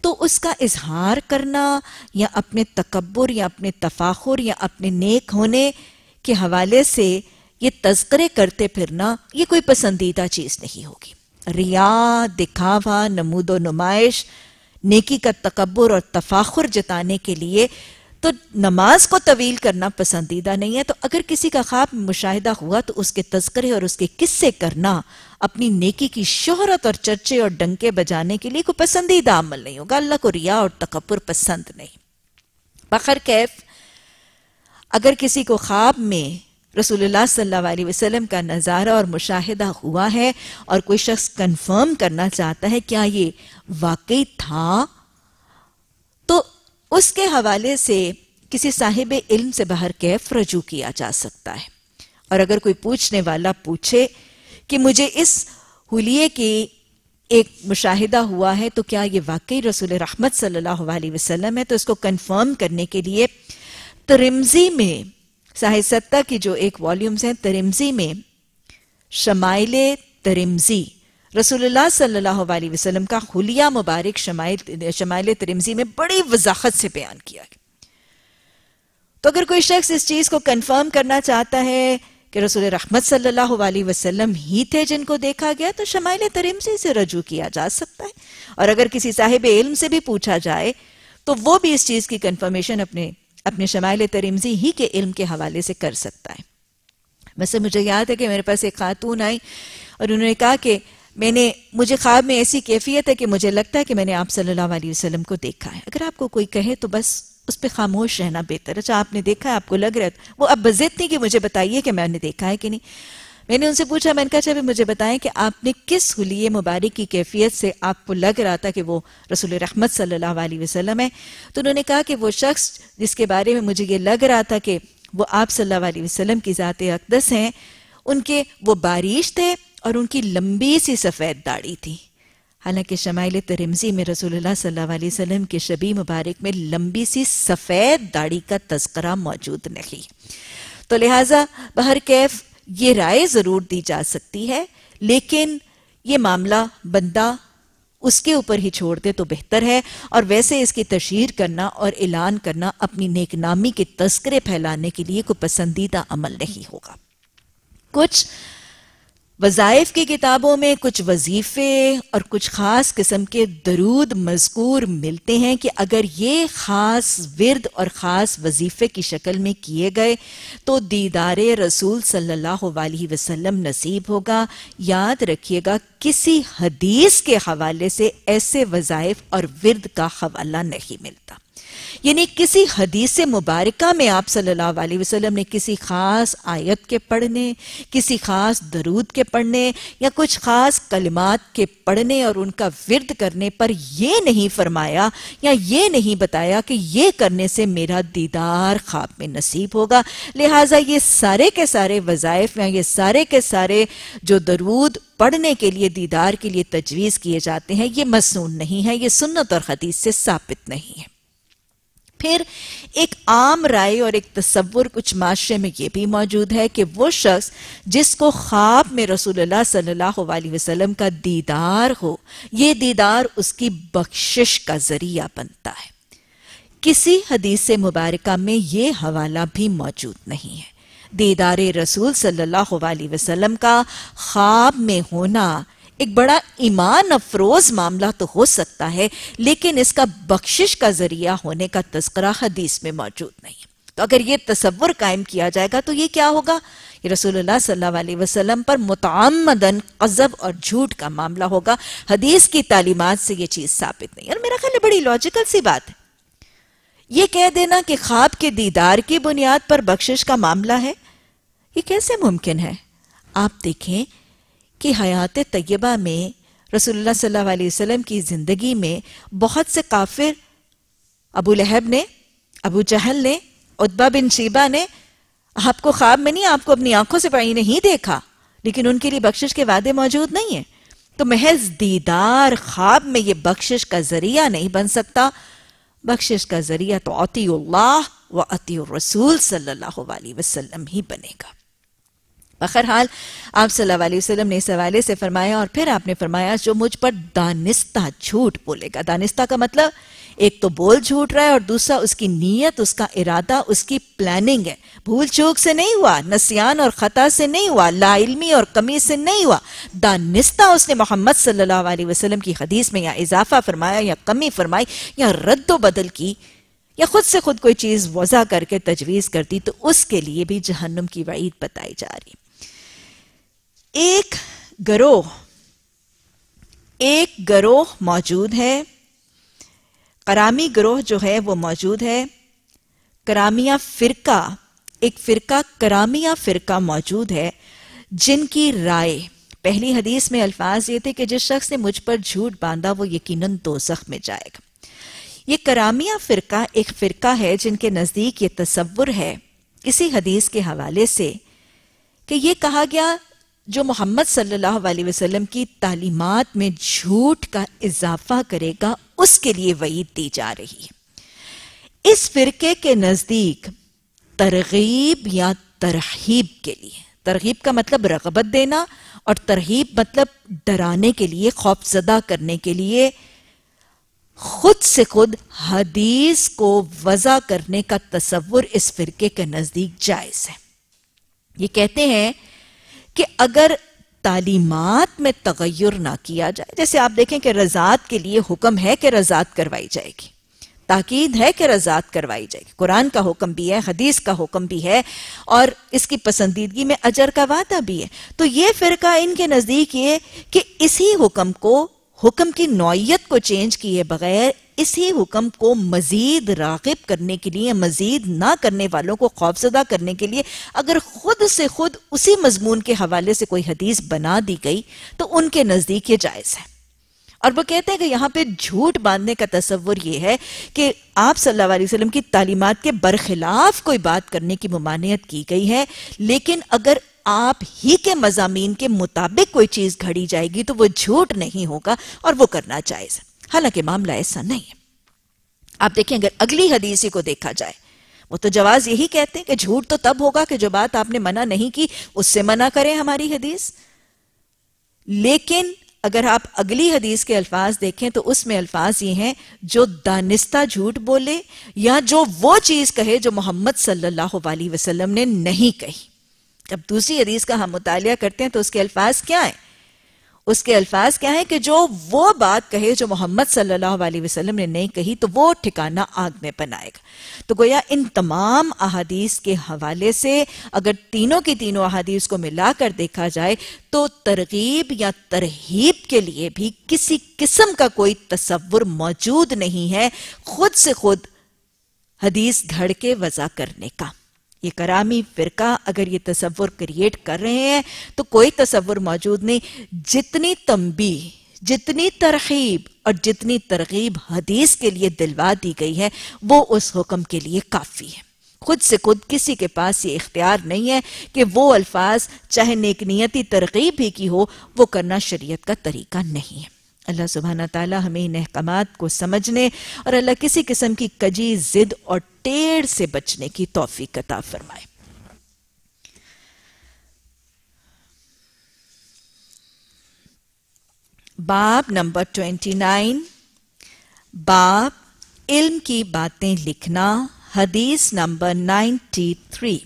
تو اس کا اظہار کرنا یا اپنے تکبر یا اپنے تفاخر یا اپنے نیک ہونے کے حوالے سے یہ تذکرے کرتے پھرنا یہ کوئی پسندیدہ چیز نہیں ہوگی۔ ریا، دکھاوا، نمود و نمائش نیکی کا تکبر اور تفاخر جتانے کے لیے، تو نماز کو طویل کرنا پسندیدہ نہیں ہے۔ تو اگر کسی کا خواب مشاہدہ ہوا، تو اس کے تذکرے اور اس کے قصے کرنا اپنی نیکی کی شہرت اور چرچے اور ڈنکے بجانے کے لیے کوئی پسندیدہ عمل نہیں ہوگا۔ اللہ کو ریا اور تکبر پسند نہیں۔ بخر کیف، اگر کسی کو خواب میں رسول اللہ صلی اللہ علیہ وسلم کا نظارہ اور مشاہدہ ہوا ہے اور کوئی شخص کنفرم کرنا چاہتا ہے کیا یہ واقعی تھا؟ تو اس کے حوالے سے کسی صاحب علم سے باہر کیف رجوع کیا جا سکتا ہے۔ اور اگر کوئی پوچھنے والا پوچھے کہ مجھے اس حلیے کی ایک مشاہدہ ہوا ہے تو کیا یہ واقعی رسول رحمت صلی اللہ علیہ وسلم ہے؟ تو اس کو کنفرم کرنے کے لیے ترمزی میں ساحِ ستہ کی جو ایک والیومز ہیں ترمزی میں، شمائل ترمزی۔ رسول اللہ صلی اللہ علیہ وسلم کا خلیہ مبارک شمائل ترمزی میں بڑی وضاحت سے بیان کیا گیا۔ تو اگر کوئی شخص اس چیز کو کنفرم کرنا چاہتا ہے کہ رسول رحمت صلی اللہ علیہ وسلم ہی تھے جن کو دیکھا گیا، تو شمائل ترمزی سے رجوع کیا جا سکتا ہے۔ اور اگر کسی صاحب علم سے بھی پوچھا جائے، تو وہ بھی اس چیز کی کنفرمیشن اپنے اپنے شمائل ترمزی ہی کے علم کے حوالے سے کر سکتا ہے۔ ویسے مجھے یاد ہے کہ میرے پاس ایک خاتون آئی اور انہوں نے کہا کہ میں نے، مجھے خواب میں ایسی کیفیت ہے کہ مجھے لگتا ہے کہ میں نے آپ صلی اللہ علیہ وسلم کو دیکھا ہے۔ اگر آپ کو کوئی کہے تو بس اس پہ خاموش رہنا بہتر اچھا آپ نے دیکھا ہے، آپ کو لگ رہا ہے۔ وہ اب بزت نہیں کہ مجھے بتائیے کہ میں نے دیکھا ہے کہ نہیں۔ میں نے ان سے پوچھا، میں نے کہا اچھا، چاہے مجھے بتائیں کہ آپ نے کس حلیے مبارک کی کیفیت سے آپ کو لگ رہا تھا کہ وہ رسول رحمت صلی اللہ علیہ وسلم ہے تو انہوں نے کہا کہ وہ شخص جس کے بارے میں مجھے یہ لگ رہا تھا کہ وہ آپ صلی اللہ علیہ وسلم کی ذات اقدس ہیں، ان کے وہ بارش تھے اور ان کی لمبی سی سفید داڑھی تھی۔ حالانکہ شمائل ترمزی میں رسول اللہ صلی اللہ علیہ وسلم کے شبی مبارک میں لمبی سی سفید داڑھی کا تذکرہ موجود نہیں۔ تو لہٰذا بہر کیف یہ رائے ضرور دی جا سکتی ہے، لیکن یہ معاملہ بندہ اس کے اوپر ہی چھوڑ دے تو بہتر ہے۔ اور ویسے اس کی تشہیر کرنا اور اعلان کرنا اپنی نیک نامی کے تذکرے پھیلانے کے لیے کوئی پسندیدہ عمل نہیں ہوگا۔ کچھ وظائف کی کتابوں میں کچھ وظیفے اور کچھ خاص قسم کے درود مذکور ملتے ہیں کہ اگر یہ خاص ورد اور خاص وظیفے کی شکل میں کیے گئے تو دیدار رسول صلی اللہ علیہ وسلم نصیب ہوگا۔ یاد رکھیے گا، کسی حدیث کے حوالے سے ایسے وظائف اور ورد کا حوالہ نہیں ملتا۔ یعنی کسی حدیث مبارکہ میں آپ صلی اللہ علیہ وسلم نے کسی خاص آیت کے پڑھنے، کسی خاص درود کے پڑھنے یا کچھ خاص کلمات کے پڑھنے اور ان کا ورد کرنے پر یہ نہیں فرمایا یا یہ نہیں بتایا کہ یہ کرنے سے میرا دیدار خواب میں نصیب ہوگا۔ لہٰذا یہ سارے کے سارے وظائف یا یہ سارے کے سارے جو درود پڑھنے کے لیے، دیدار کے لیے تجویز کیے جاتے ہیں، یہ مسنون نہیں ہے، یہ سنت اور حدیث سے ثابت نہیں ہے۔ پھر ایک عام رائے اور ایک تصور کچھ معاشرے میں یہ بھی موجود ہے کہ وہ شخص جس کو خواب میں رسول اللہ صلی اللہ علیہ وسلم کا دیدار ہو، یہ دیدار اس کی بخشش کا ذریعہ بنتا ہے۔ کسی حدیث مبارکہ میں یہ حوالہ بھی موجود نہیں ہے۔ دیدار رسول صلی اللہ علیہ وسلم کا خواب میں ہونا ایک بڑا ایمان افروز معاملہ تو ہو سکتا ہے، لیکن اس کا بخشش کا ذریعہ ہونے کا تذکرہ حدیث میں موجود نہیں۔ تو اگر یہ تصور قائم کیا جائے گا تو یہ کیا ہوگا؟ یہ رسول اللہ صلی اللہ علیہ وسلم پر متعمدن قذب اور جھوٹ کا معاملہ ہوگا۔ حدیث کی تعلیمات سے یہ چیز ثابت نہیں۔ اور میرا خیال ہے بڑی لاجیکل سی بات ہے۔ یہ کہہ دینا کہ خواب کے دیدار کی بنیاد پر بخشش کا معاملہ ہے، یہ کیسے ممکن ہے؟ آپ دیکھیں کہ حیات طیبہ میں رسول اللہ صلی اللہ علیہ وسلم کی زندگی میں بہت سے کافر ابو لہب نے، ابو جہل نے عدبہ بن شیبہ نے آپ کو خواب میں نہیں، آپ کو اپنی آنکھوں سے پڑھی نہیں دیکھا، لیکن ان کے لیے بخشش کے وعدے موجود نہیں ہیں۔ تو محض دیدار خواب میں یہ بخشش کا ذریعہ نہیں بن سکتا۔ بخشش کا ذریعہ تو عطی اللہ و عطی الرسول صلی اللہ علیہ وسلم ہی بنے گا۔ بخرحال آپ صلی اللہ علیہ وسلم نے اس حوالے سے فرمایا اور پھر آپ نے فرمایا، جو مجھ پر دانستہ جھوٹ بولے گا۔ دانستہ کا مطلب ایک تو بول جھوٹ رہا ہے اور دوسرا اس کی نیت، اس کا ارادہ، اس کی پلاننگ ہے۔ بھول چوک سے نہیں ہوا، نسیان اور خطا سے نہیں ہوا، لا علمی اور کمی سے نہیں ہوا۔ دانستہ اس نے محمد صلی اللہ علیہ وسلم کی حدیث میں یا اضافہ فرمایا، یا کمی فرمائی، یا رد و بدل کی، یا خود سے خود کوئی چیز وضع کر کے تجویز کرتی تو اس کے لیے بھی جہنم کی وعید بتائی جا رہی۔ ایک گروہ ایک گروہ موجود ہے۔ کرامی گروہ جو ہے وہ موجود ہے۔ کرامیہ فرقہ، ایک فرقہ، کرامیہ فرقہ موجود ہے جن کی رائے۔ پہلی حدیث میں الفاظ یہ تھے کہ جس شخص نے مجھ پر جھوٹ باندھا وہ یقیناً دوزخ میں جائے گا۔ یہ کرامیہ فرقہ ایک فرقہ ہے جن کے نزدیک یہ تصور ہے۔ اسی حدیث کے حوالے سے کہ یہ کہا گیا جو محمد صلی اللہ علیہ وسلم کی تعلیمات میں جھوٹ کا اضافہ کرے گا، اس کے لیے وعید دی جا رہی ہے۔ اس فرقے کے نزدیک ترغیب یا ترغیب کے لیے، ترغیب کا مطلب رغبت دینا اور ترغیب مطلب ڈرانے کے لیے، خوف زدہ کرنے کے لیے، خود سے خود حدیث کو وضع کرنے کا تصور اس فرقے کے نزدیک جائز ہے۔ یہ کہتے ہیں کہ اگر تعلیمات میں تغیر نہ کیا جائے، جیسے آپ دیکھیں کہ رضات کے لیے حکم ہے کہ رضات کروائی جائے گی، تاکید ہے کہ رضات کروائی جائے گی۔ قرآن کا حکم بھی ہے، حدیث کا حکم بھی ہے، اور اس کی پسندیدگی میں اجر کا وعدہ بھی ہے۔ تو یہ فرقہ ان کے نزدیک یہ کہ اسی حکم کو، حکم کی نوعیت کو چینج کیے بغیر اسی حکم کو مزید راغب کرنے کے لیے، مزید نہ کرنے والوں کو خوفزدہ کرنے کے لیے اگر خود سے خود اسی مضمون کے حوالے سے کوئی حدیث بنا دی گئی، تو ان کے نزدیک یہ جائز ہے۔ اور وہ کہتے ہیں کہ یہاں پہ جھوٹ باندھنے کا تصور یہ ہے کہ آپ صلی اللہ علیہ وسلم کی تعلیمات کے برخلاف کوئی بات کرنے کی ممانعت کی گئی ہے، لیکن اگر آپ ہی کے مضامین کے مطابق کوئی چیز گھڑی جائے گی تو وہ جھوٹ نہیں ہوگا اور وہ کرنا جائز ہے۔ حالانکہ معاملہ ایسا نہیں ہے۔ آپ دیکھیں اگر اگلی حدیثی کو دیکھا جائے، وہ تو جواز یہی کہتے ہیں کہ جھوٹ تو تب ہوگا کہ جو بات آپ نے منع نہیں کی، اس سے منع کریں ہماری حدیث۔ لیکن اگر آپ اگلی حدیث کے الفاظ دیکھیں تو اس میں الفاظ یہ ہیں، جو دانستہ جھوٹ بولے یا جو وہ چیز کہے جو محمد صلی اللہ علیہ وسلم نے نہیں کہی۔ جب دوسری حدیث کا ہم مطالعہ کرتے ہیں تو اس کے الفاظ کیا ہیں؟ اس کے الفاظ کیا ہیں کہ جو وہ بات کہے جو محمد صلی اللہ علیہ وسلم نے نہیں کہی تو وہ ٹھکانہ آگ میں بنائے گا۔ تو گویا ان تمام احادیث کے حوالے سے اگر تینوں کی تینوں احادیث کو ملا کر دیکھا جائے تو ترغیب یا ترہیب کے لیے بھی کسی قسم کا کوئی تصور موجود نہیں ہے خود سے خود حدیث گھڑ کے وضع کرنے کا۔ یہ کرامی فرقہ اگر یہ تصور کریٹ کر رہے ہیں تو کوئی تصور موجود نہیں۔ جتنی تنبی جتنی ترغیب اور جتنی ترغیب حدیث کے لیے دلوا دی گئی ہے، وہ اس حکم کے لیے کافی ہے۔ خود سے خود کسی کے پاس یہ اختیار نہیں ہے کہ وہ الفاظ چاہے نیک نیتی ترغیب بھی کی ہو، وہ کرنا شریعت کا طریقہ نہیں ہے۔ اللہ سبحانہ تعالی ہمیں ان احکامات کو سمجھنے اور اللہ کسی قسم کی کجی زد اور ٹیڑ سے بچنے کی توفیق عطا فرمائے۔ باب نمبر ٹوینٹی نائن۔ باب علم کی باتیں لکھنا، حدیث نمبر نائنٹی تھری۔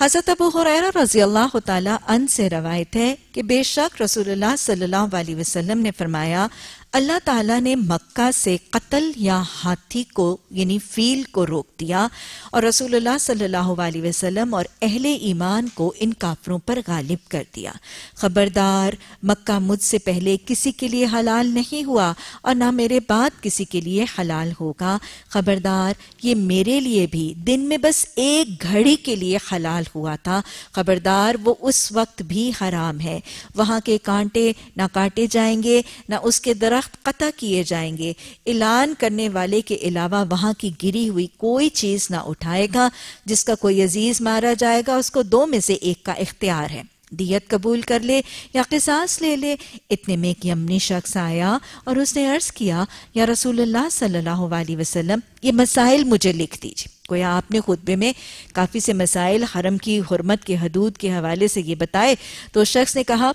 حضرت ابو حریرہ رضی اللہ تعالیٰ ان سے روایت ہے کہ بے شک رسول اللہ صلی اللہ علیہ وسلم نے فرمایا اللہ تعالیٰ نے مکہ سے قتل یا ہاتھی کو یعنی فیل کو روک دیا اور رسول اللہ صلی اللہ علیہ وسلم اور اہل ایمان کو ان کافروں پر غالب کر دیا۔ خبردار، مکہ مجھ سے پہلے کسی کے لیے حلال نہیں ہوا اور نہ میرے بعد کسی کے لیے حلال ہوگا۔ خبردار، یہ میرے لیے بھی دن میں بس ایک گھڑی کے لیے حلال ہوا تھا۔ خبردار، وہ اس وقت بھی حرام ہے۔ وہاں کے کانٹے نہ کاٹے جائیں گے، نہ اس کے درخت قطع کیے جائیں گے۔ اعلان کرنے والے کے علاوہ وہاں کی گری ہوئی کوئی چیز نہ اٹھائے گا، جس کا کوئی عزیز مارا جائے گا، اس کو دو میں سے ایک کا اختیار ہے۔ دیت قبول کر لے یا قصاص لے لے۔ اتنے میں ایک یمنی شخص آیا اور اس نے عرض کیا، یا رسول اللہ صلی اللہ علیہ وسلم، یہ مسائل مجھے لکھ دیجیے گویا آپ نے خطبے میں کافی سے مسائل حرم کی حرمت کے حدود کے حوالے سے یہ بتائے۔ تو شخص نے کہا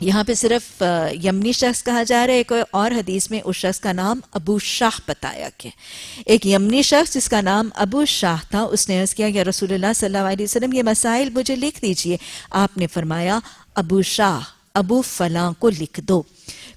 یہاں پہ صرف یمنی شخص کہا جا رہا ہے، ایک اور حدیث میں اس شخص کا نام ابو شاہ بتایا کہ ایک یمنی شخص جس کا نام ابو شاہ تھا، اس نے عرض کیا کہ رسول اللہ صلی اللہ علیہ وسلم، یہ مسائل مجھے لکھ دیجیے۔ آپ نے فرمایا، ابو شاہ، ابو فلاں کو لکھ دو۔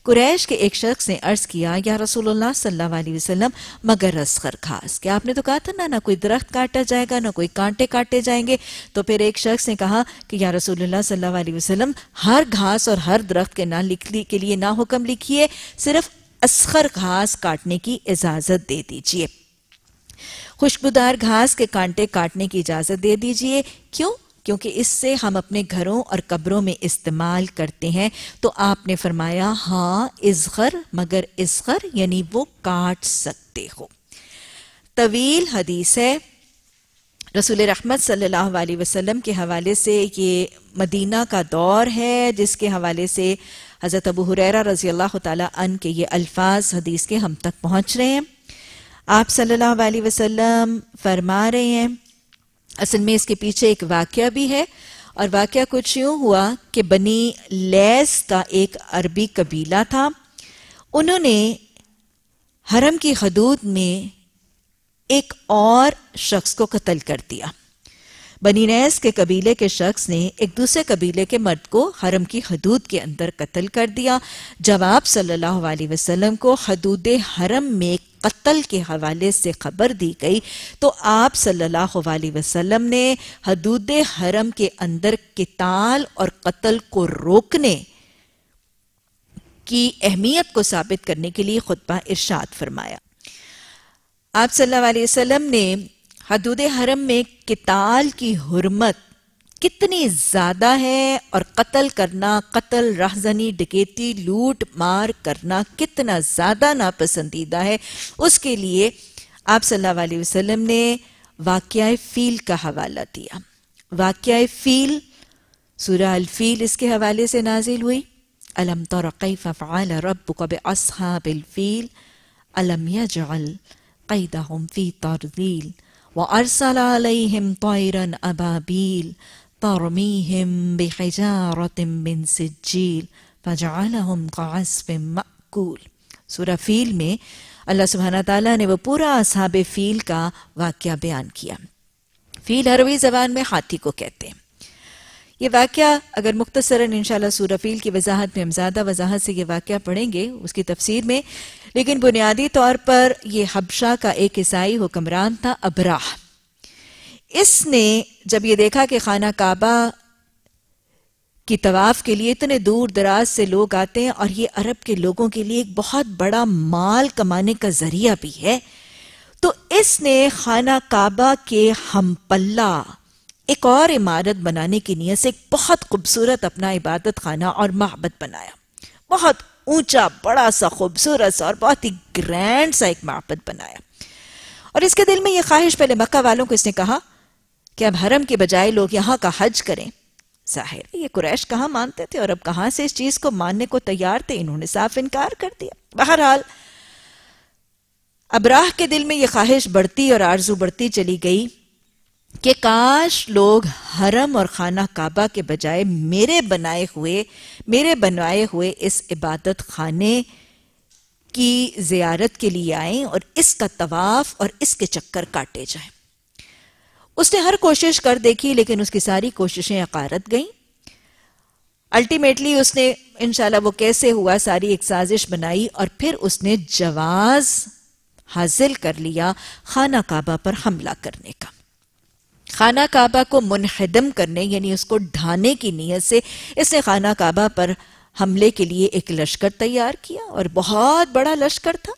قریش کے ایک شخص نے عرض کیا، یا رسول اللہ صلی اللہ علیہ وسلم، مگر اصغر خاص۔ کیا آپ نے تو کہا تھا نا، نہ کوئی درخت کاٹا جائے گا، نہ کوئی کانٹے کاٹے جائیں گے۔ تو پھر ایک شخص نے کہا کہ، یا رسول اللہ صلی اللہ علیہ وسلم، ہر گھاس اور ہر درخت کے نہ لکھنے کے لیے نہ حکم لکھیے، صرف اصغر گھاس کاٹنے کی اجازت دے دیجیے خوشبودار گھاس کے کانٹے کاٹنے کی اجازت دے دیجیے کیوں؟ کیونکہ اس سے ہم اپنے گھروں اور قبروں میں استعمال کرتے ہیں۔ تو آپ نے فرمایا ہاں ازغر مگر ازغر یعنی وہ کاٹ سکتے ہو۔ طویل حدیث ہے۔ رسول رحمت صلی اللہ علیہ وسلم کے حوالے سے یہ مدینہ کا دور ہے، جس کے حوالے سے حضرت ابو حریرہ رضی اللہ تعالیٰ عنہ کے یہ الفاظ حدیث کے ہم تک پہنچ رہے ہیں۔ آپ صلی اللہ علیہ وسلم فرما رہے ہیں اصل میں اس کے پیچھے ایک واقعہ بھی ہے اور واقعہ کچھ یوں ہوا کہ بنی لیس کا ایک عربی قبیلہ تھا۔ انہوں نے حرم کی حدود میں ایک اور شخص کو قتل کر دیا۔ بنی نیس کے قبیلے کے شخص نے ایک دوسرے قبیلے کے مرد کو حرم کی حدود کے اندر قتل کر دیا۔ جواب صلی اللہ علیہ وسلم کو حدود حرم میں قتل کے حوالے سے خبر دی گئی۔ تو آپ صلی اللہ علیہ وسلم نے حدود حرم کے اندر قتال اور قتل کو روکنے کی اہمیت کو ثابت کرنے کے لیے خطبہ ارشاد فرمایا۔ آپ صلی اللہ علیہ وسلم نے حدود حرم میں قتال کی حرمت کتنی زیادہ ہے اور قتل کرنا، قتل، رہزنی، ڈکیتی، لوٹ، مار کرنا کتنا زیادہ ناپسندیدہ ہے۔ اس کے لیے آپ صلی اللہ علیہ وسلم نے واقعہ فیل کا حوالہ دیا۔ واقعہ فیل سورہ الفیل اس کے حوالے سے نازل ہوئی۔ علم تر فعال ربک باصحاب الفیل؟ علم یجعل قیدہم فی ترذیل وأرسل عليهم طيرا أبابيل ترميهم بحجارة من سجيل فجعلهم كعصف مأكول۔ سورہ فیل میں اللہ سبحانہ تعالیٰ نے وہ پورا اصحاب فیل کا واقعہ بیان کیا۔ فیل عربی زبان میں ہاتھی کو کہتے ہیں۔ یہ واقعہ اگر مختصراً انشاءاللہ سورہ فیل کی وضاحت میں ہم زیادہ وضاحت سے یہ واقعہ پڑھیں گے اس کی تفسیر میں، لیکن بنیادی طور پر یہ حبشہ کا ایک عیسائی حکمران تھا، ابراہ۔ اس نے جب یہ دیکھا کہ خانہ کعبہ کی طواف کے لیے اتنے دور دراز سے لوگ آتے ہیں اور یہ عرب کے لوگوں کے لیے ایک بہت بڑا مال کمانے کا ذریعہ بھی ہے، تو اس نے خانہ کعبہ کے ہم پلہ ایک اور عمارت بنانے کی نیت سے ایک بہت خوبصورت اپنا عبادت خانہ اور محبت بنایا۔ بہت اونچا، بڑا سا، خوبصورت سا اور بہت ہی گرینڈ سا ایک محبت بنایا۔ اور اس کے دل میں یہ خواہش پہلے مکہ والوں کو اس نے کہا کہ اب حرم کے بجائے لوگ یہاں کا حج کریں۔ ظاہر یہ قریش کہاں مانتے تھے اور اب کہاں سے اس چیز کو ماننے کو تیار تھے؟ انہوں نے صاف انکار کر دیا۔ بہرحال ابراہ کے دل میں یہ خواہش بڑھتی اور آرزو بڑھتی چلی گئی کہ کاش لوگ حرم اور خانہ کعبہ کے بجائے میرے بنائے ہوئے، میرے بنائے ہوئے اس عبادت خانے کی زیارت کے لیے آئیں اور اس کا طواف اور اس کے چکر کاٹے جائیں۔ اس نے ہر کوشش کر دیکھی لیکن اس کی ساری کوششیں اقارت گئیں۔ الٹیمیٹلی اس نے انشاءاللہ وہ کیسے ہوا، ساری ایک سازش بنائی اور پھر اس نے جواز حاصل کر لیا خانہ کعبہ پر حملہ کرنے کا۔ خانہ کعبہ کو منحدم کرنے یعنی اس کو ڈھانے کی نیت سے اس نے خانہ کعبہ پر حملے کے لیے ایک لشکر تیار کیا اور بہت بڑا لشکر تھا۔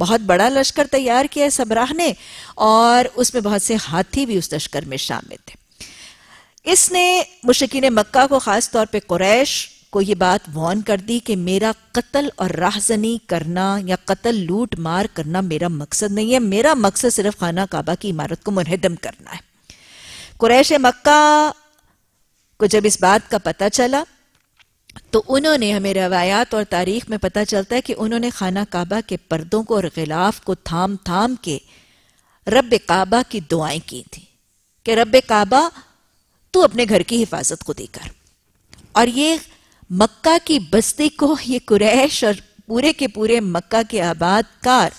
بہت بڑا لشکر تیار کیا ہے سبراہ نے اور اس میں بہت سے ہاتھی بھی اس لشکر میں شامل تھے۔ اس نے مشکین مکہ کو خاص طور پہ قریش کو یہ بات وان کر دی کہ میرا قتل اور راہزنی کرنا یا قتل لوٹ مار کرنا میرا مقصد نہیں ہے۔ میرا مقصد صرف خانہ کعبہ کی عمارت کو منہدم کرنا ہے۔ قریش مکہ کو جب اس بات کا پتہ چلا تو انہوں نے ہمیں روایات اور تاریخ میں پتہ چلتا ہے کہ انہوں نے خانہ کعبہ کے پردوں کو اور غلاف کو تھام تھام کے رب کعبہ کی دعائیں کی تھی کہ رب کعبہ تو اپنے گھر کی حفاظت خود ہی کر۔ اور یہ مکہ کی بستی کو، یہ قریش اور پورے کے پورے مکہ کے آباد کار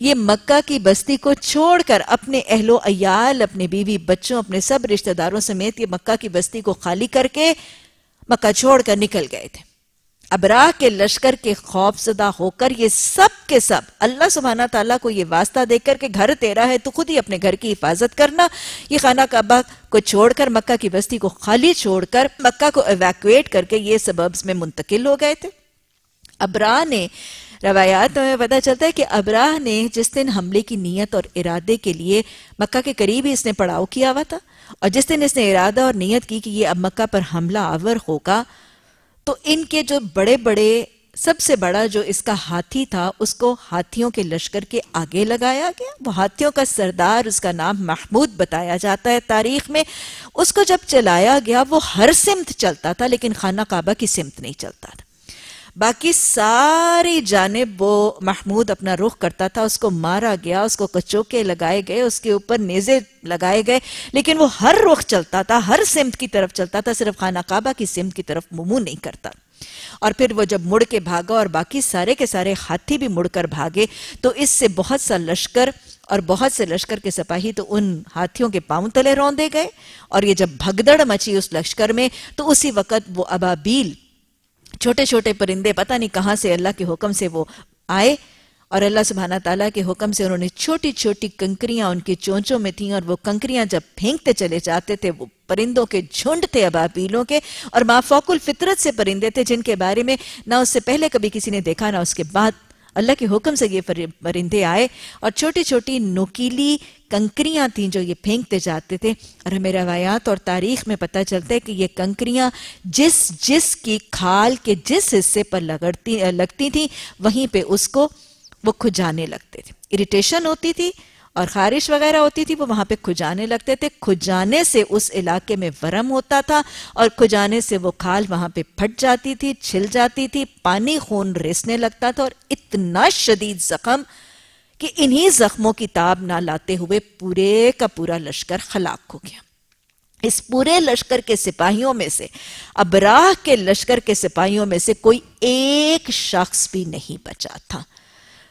یہ مکہ کی بستی کو چھوڑ کر اپنے اہل و ایال اپنے بیوی بچوں، اپنے سب رشتہ داروں سمیت یہ مکہ کی بستی کو خالی کر کے مکہ چھوڑ کر نکل گئے تھے۔ ابراہ کے لشکر کے خوف زدہ ہو کر یہ سب کے سب، اللہ سبحانہ تعالیٰ کو یہ واسطہ دے کر کہ گھر تیرا ہے، تو خود ہی اپنے گھر کی حفاظت کرنا۔ یہ خانہ کعبہ کو چھوڑ کر، مکہ کی بستی کو خالی چھوڑ کر، مکہ کو ایویکویٹ کر کے یہ سببز میں منتقل ہو گئے تھے۔ ابراہ نے روایات میں پتہ چلتا ہے کہ ابراہ نے جس دن حملے کی نیت اور ارادے کے لیے مکہ کے قریب ہی اس نے پڑاؤ کیا ہوا تھا۔ اور جس دن اس نے ارادہ اور نیت کی کہ یہ اب مکہ پر حملہ آور ہوگا، تو ان کے جو بڑے بڑے، سب سے بڑا جو اس کا ہاتھی تھا، اس کو ہاتھیوں کے لشکر کے آگے لگایا گیا۔ وہ ہاتھیوں کا سردار، اس کا نام محمود بتایا جاتا ہے تاریخ میں۔ اس کو جب چلایا گیا، وہ ہر سمت چلتا تھا، لیکن خانہ کعبہ کی سمت نہیں چلتا تھا۔ باقی ساری جانب وہ محمود اپنا رخ کرتا تھا، اس کو مارا گیا، اس کو کچوکے لگائے گئے، اس کے اوپر نیزے لگائے گئے، لیکن وہ ہر رخ چلتا تھا، ہر سمت کی طرف چلتا تھا، صرف خانہ کعبہ کی سمت کی طرف ممو نہیں کرتا۔ اور پھر وہ جب مڑ کے بھاگا اور باقی سارے کے سارے ہاتھی بھی مڑ کر بھاگے، تو اس سے بہت سا لشکر اور بہت سے لشکر کے سپاہی تو ان ہاتھیوں کے پاؤں تلے روندے گئے۔ اور یہ جب بھگدڑ مچی اس لشکر میں، تو اسی وقت وہ ابابیل چھوٹے چھوٹے پرندے پتہ نہیں کہاں سے اللہ کے حکم سے وہ آئے اور اللہ سبحانہ تعالیٰ کے حکم سے انہوں نے چھوٹی چھوٹی کنکریاں ان کی چونچوں میں تھیں اور وہ کنکریاں جب پھینکتے چلے جاتے تھے وہ پرندوں کے جھنڈ تھے ابابیلوں کے اور مافوق الفطرت سے پرندے تھے جن کے بارے میں نہ اس سے پہلے کبھی کسی نے دیکھا نہ اس کے بعد اللہ کے حکم سے یہ پرندے آئے اور چھوٹی چھوٹی نوکیلی کنکریاں تھیں جو یہ پھینکتے جاتے تھے۔ اور ہمیں روایات اور تاریخ میں پتہ چلتا ہے کہ یہ کنکریاں جس جس کی کھال کے جس حصے پر لگتی تھیں، وہیں پہ اس کو وہ کھجانے لگتے تھے۔ اریٹیشن ہوتی تھی اور خارش وغیرہ ہوتی تھی، وہ وہاں پہ کھجانے لگتے تھے۔ کھجانے سے اس علاقے میں ورم ہوتا تھا اور کھجانے سے وہ کھال وہاں پہ پھٹ جاتی تھی، چھل جاتی تھی، پانی خون ریسنے لگتا تھا اور اتنا شدید زخم کہ انہی زخموں کی تاب نہ لاتے ہوئے پورے کا پورا لشکر خلاق ہو گیا۔ اس پورے لشکر کے سپاہیوں میں سے، ابراہ کے لشکر کے سپاہیوں میں سے کوئی ایک شخص بھی نہیں بچا تھا۔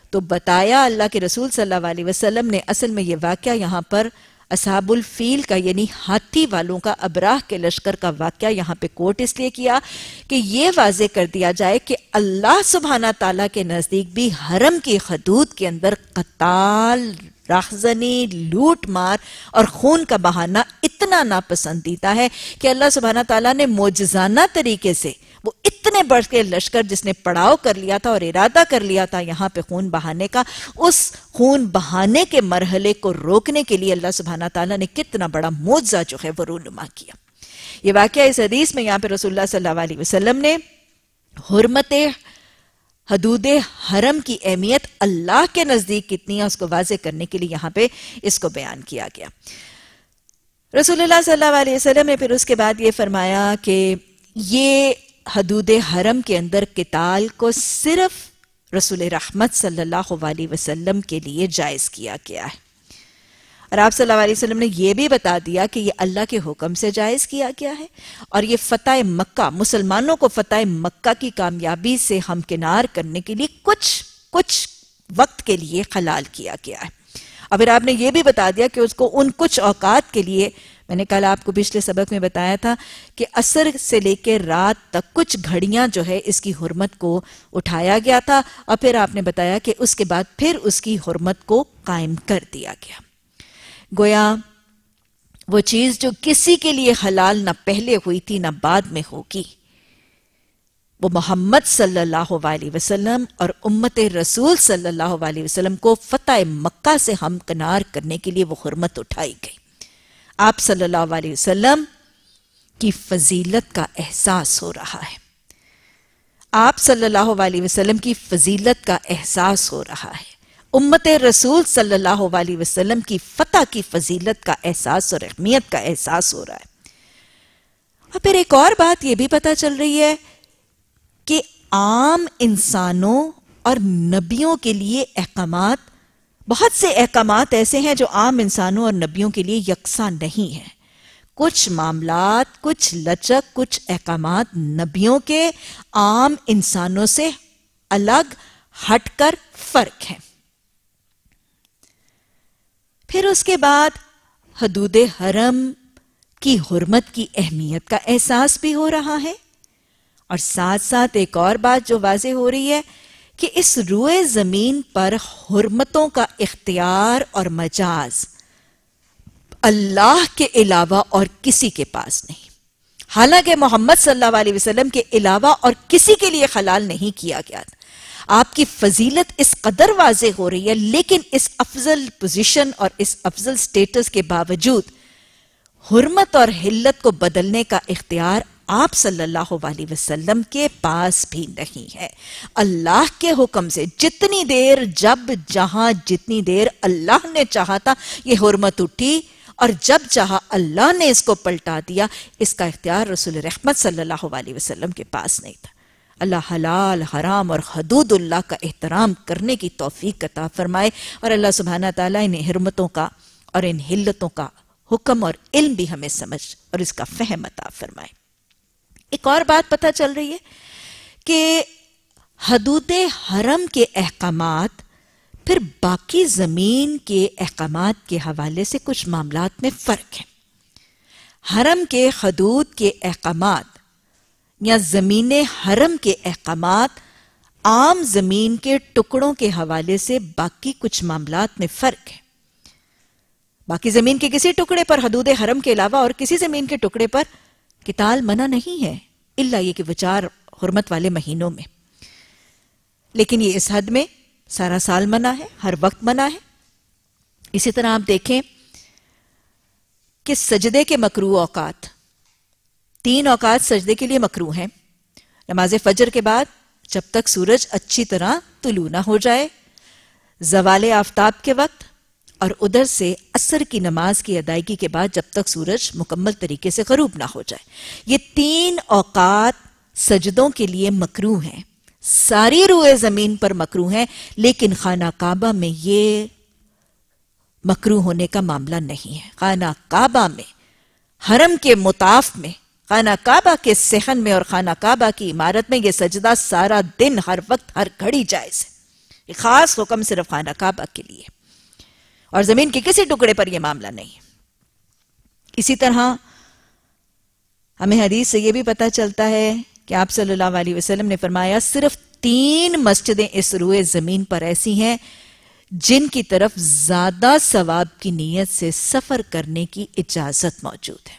تو بتایا اللہ کے رسول صلی اللہ علیہ وسلم نے اصل میں یہ واقعہ یہاں پر اصحاب الفیل کا یعنی ہاتھی والوں کا، ابراہ کے لشکر کا واقعہ یہاں پہ کوٹ اس لیے کیا کہ یہ واضح کر دیا جائے کہ اللہ سبحانہ تعالیٰ کے نزدیک بھی حرم کی حدود کے اندر قتال راخزنی لوٹ مار اور خون کا بہانہ اتنا ناپسندیدہ ہے کہ اللہ سبحانہ تعالیٰ نے موجزانہ طریقے سے وہ اتنے بڑھ کے لشکر جس نے پڑاؤ کر لیا تھا اور ارادہ کر لیا تھا یہاں پہ خون بہانے کا، اس خون بہانے کے مرحلے کو روکنے کے لیے اللہ سبحانہ تعالیٰ نے کتنا بڑا موجزہ جو ہے وہ رونما کیا۔ یہ واقعہ اس حدیث میں یہاں پہ رسول اللہ صلی اللہ علیہ وسلم نے حرمت حدود حرم کی اہمیت اللہ کے نزدیک کتنی ہے اس کو واضح کرنے کے لیے یہاں پہ اس کو بیان کیا گیا۔ رسول اللہ صلی اللہ علیہ وسلم نے پھر اس کے بعد یہ فرمایا کہ یہ حدود حرم کے اندر قتال کو صرف رسول رحمت صلی اللہ علیہ وسلم کے لیے جائز کیا گیا ہے۔ اور آپ صلی اللہ علیہ وسلم نے یہ بھی بتا دیا کہ یہ اللہ کے حکم سے جائز کیا گیا ہے۔ اور یہ فتح مکہ، مسلمانوں کو فتح مکہ کی کامیابی سے ہمکنار کرنے کے لیے کچھ کچھ وقت کے لیے خلال کیا گیا ہے۔ اور پھر آپ نے یہ بھی بتا دیا کہ اس کو ان کچھ اوقات کے لیے میں نے کل آپ کو پچھلے سبق میں بتایا تھا کہ اثر سے لے کے رات تک کچھ گھڑیاں جو ہے اس کی حرمت کو اٹھایا گیا تھا اور پھر آپ نے بتایا کہ اس کے بعد پھر اس کی حرمت کو قائم کر دیا گیا۔ گویا وہ چیز جو کسی کے لیے حلال نہ پہلے ہوئی تھی نہ بعد میں ہوگی۔ وہ محمد صلی اللہ علیہ وسلم اور امت رسول صلی اللہ علیہ وسلم کو فتح مکہ سے ہم کنار کرنے کے لیے وہ حرمت اٹھائی گئی۔ آپ صلی اللہ علیہ وسلم کی فضیلت کا احساس ہو رہا ہے۔ آپ صلی اللہ علیہ وسلم کی فضیلت کا احساس ہو رہا ہے۔ امت رسول صلی اللہ علیہ وسلم کی فتح کی فضیلت کا احساس اور اہمیت کا احساس ہو رہا ہے۔ اور پھر ایک اور بات یہ بھی پتا چل رہی ہے کہ عام انسانوں اور نبیوں کے لیے احکامات بہت سے احکامات ایسے ہیں جو عام انسانوں اور نبیوں کے لیے یکساں نہیں ہیں۔ کچھ معاملات، کچھ لچک، کچھ احکامات نبیوں کے عام انسانوں سے الگ، ہٹ کر فرق ہیں۔ پھر اس کے بعد حدود حرم کی حرمت کی اہمیت کا احساس بھی ہو رہا ہے۔ اور ساتھ ساتھ ایک اور بات جو واضح ہو رہی ہے کہ اس روئے زمین پر حرمتوں کا اختیار اور مجاز اللہ کے علاوہ اور کسی کے پاس نہیں۔ حالانکہ محمد صلی اللہ علیہ وسلم کے علاوہ اور کسی کے لیے خلال نہیں کیا گیا تھا۔ آپ کی فضیلت اس قدر واضح ہو رہی ہے، لیکن اس افضل پوزیشن اور اس افضل سٹیٹس کے باوجود حرمت اور حلت کو بدلنے کا اختیار آپ صلی اللہ علیہ وسلم کے پاس بھی نہیں ہے۔ اللہ کے حکم سے جتنی دیر جب جہاں جتنی دیر اللہ نے چاہا تھا یہ حرمت اٹھی اور جب چاہا اللہ نے اس کو پلٹا دیا، اس کا اختیار رسول رحمت صلی اللہ علیہ وسلم کے پاس نہیں تھا۔ اللہ حلال، حرام اور حدود اللہ کا احترام کرنے کی توفیق عطا فرمائے اور اللہ سبحانہ تعالیٰ ان حرمتوں کا اور ان حلتوں کا حکم اور علم بھی ہمیں سمجھ اور اس کا فہم عطا فرمائے۔ ایک اور بات پتہ چل رہی ہے کہ حدود حرم کے احکامات، پھر باقی زمین کے احکامات کے حوالے سے کچھ معاملات میں فرق ہے۔ حرم کے حدود کے احکامات یا زمین حرم کے احکامات عام زمین کے ٹکڑوں کے حوالے سے باقی کچھ معاملات میں فرق ہے۔ باقی زمین کے کسی ٹکڑے پر حدود حرم کے علاوہ اور کسی زمین کے ٹکڑے پر کتال منع نہیں ہے اللہ یہ کہ وچار حرمت والے مہینوں میں۔ لیکن یہ اس حد میں سارا سال منع ہے، ہر وقت منع ہے۔ اسی طرح آپ دیکھیں کہ سجدے کے مکرو اوقات، تین اوقات سجدے کے لیے مکرو ہیں۔ نماز فجر کے بعد جب تک سورج اچھی طرح طلوع نہ ہو جائے، زوال آفتاب کے وقت اور ادھر سے اثر کی نماز کی ادائیگی کے بعد جب تک سورج مکمل طریقے سے غروب نہ ہو جائے۔ یہ تین اوقات سجدوں کے لیے مکرو ہیں۔ ساری روئے زمین پر مکرو ہیں، لیکن خانہ کعبہ میں یہ مکرو ہونے کا معاملہ نہیں ہے۔ خانہ کعبہ میں، حرم کے مطاف میں، خانہ کعبہ کے سہن میں اور خانہ کعبہ کی عمارت میں یہ سجدہ سارا دن ہر وقت ہر گھڑی جائز ہے۔ یہ خاص حکم صرف خانہ کعبہ کے لیے۔ اور زمین کے کسی ٹکڑے پر یہ معاملہ نہیں اسی طرح ہمیں حدیث سے یہ بھی پتا چلتا ہے کہ آپ صلی اللہ علیہ وسلم نے فرمایا، صرف تین مسجدیں اس روئے زمین پر ایسی ہیں جن کی طرف زیادہ ثواب کی نیت سے سفر کرنے کی اجازت موجود ہے۔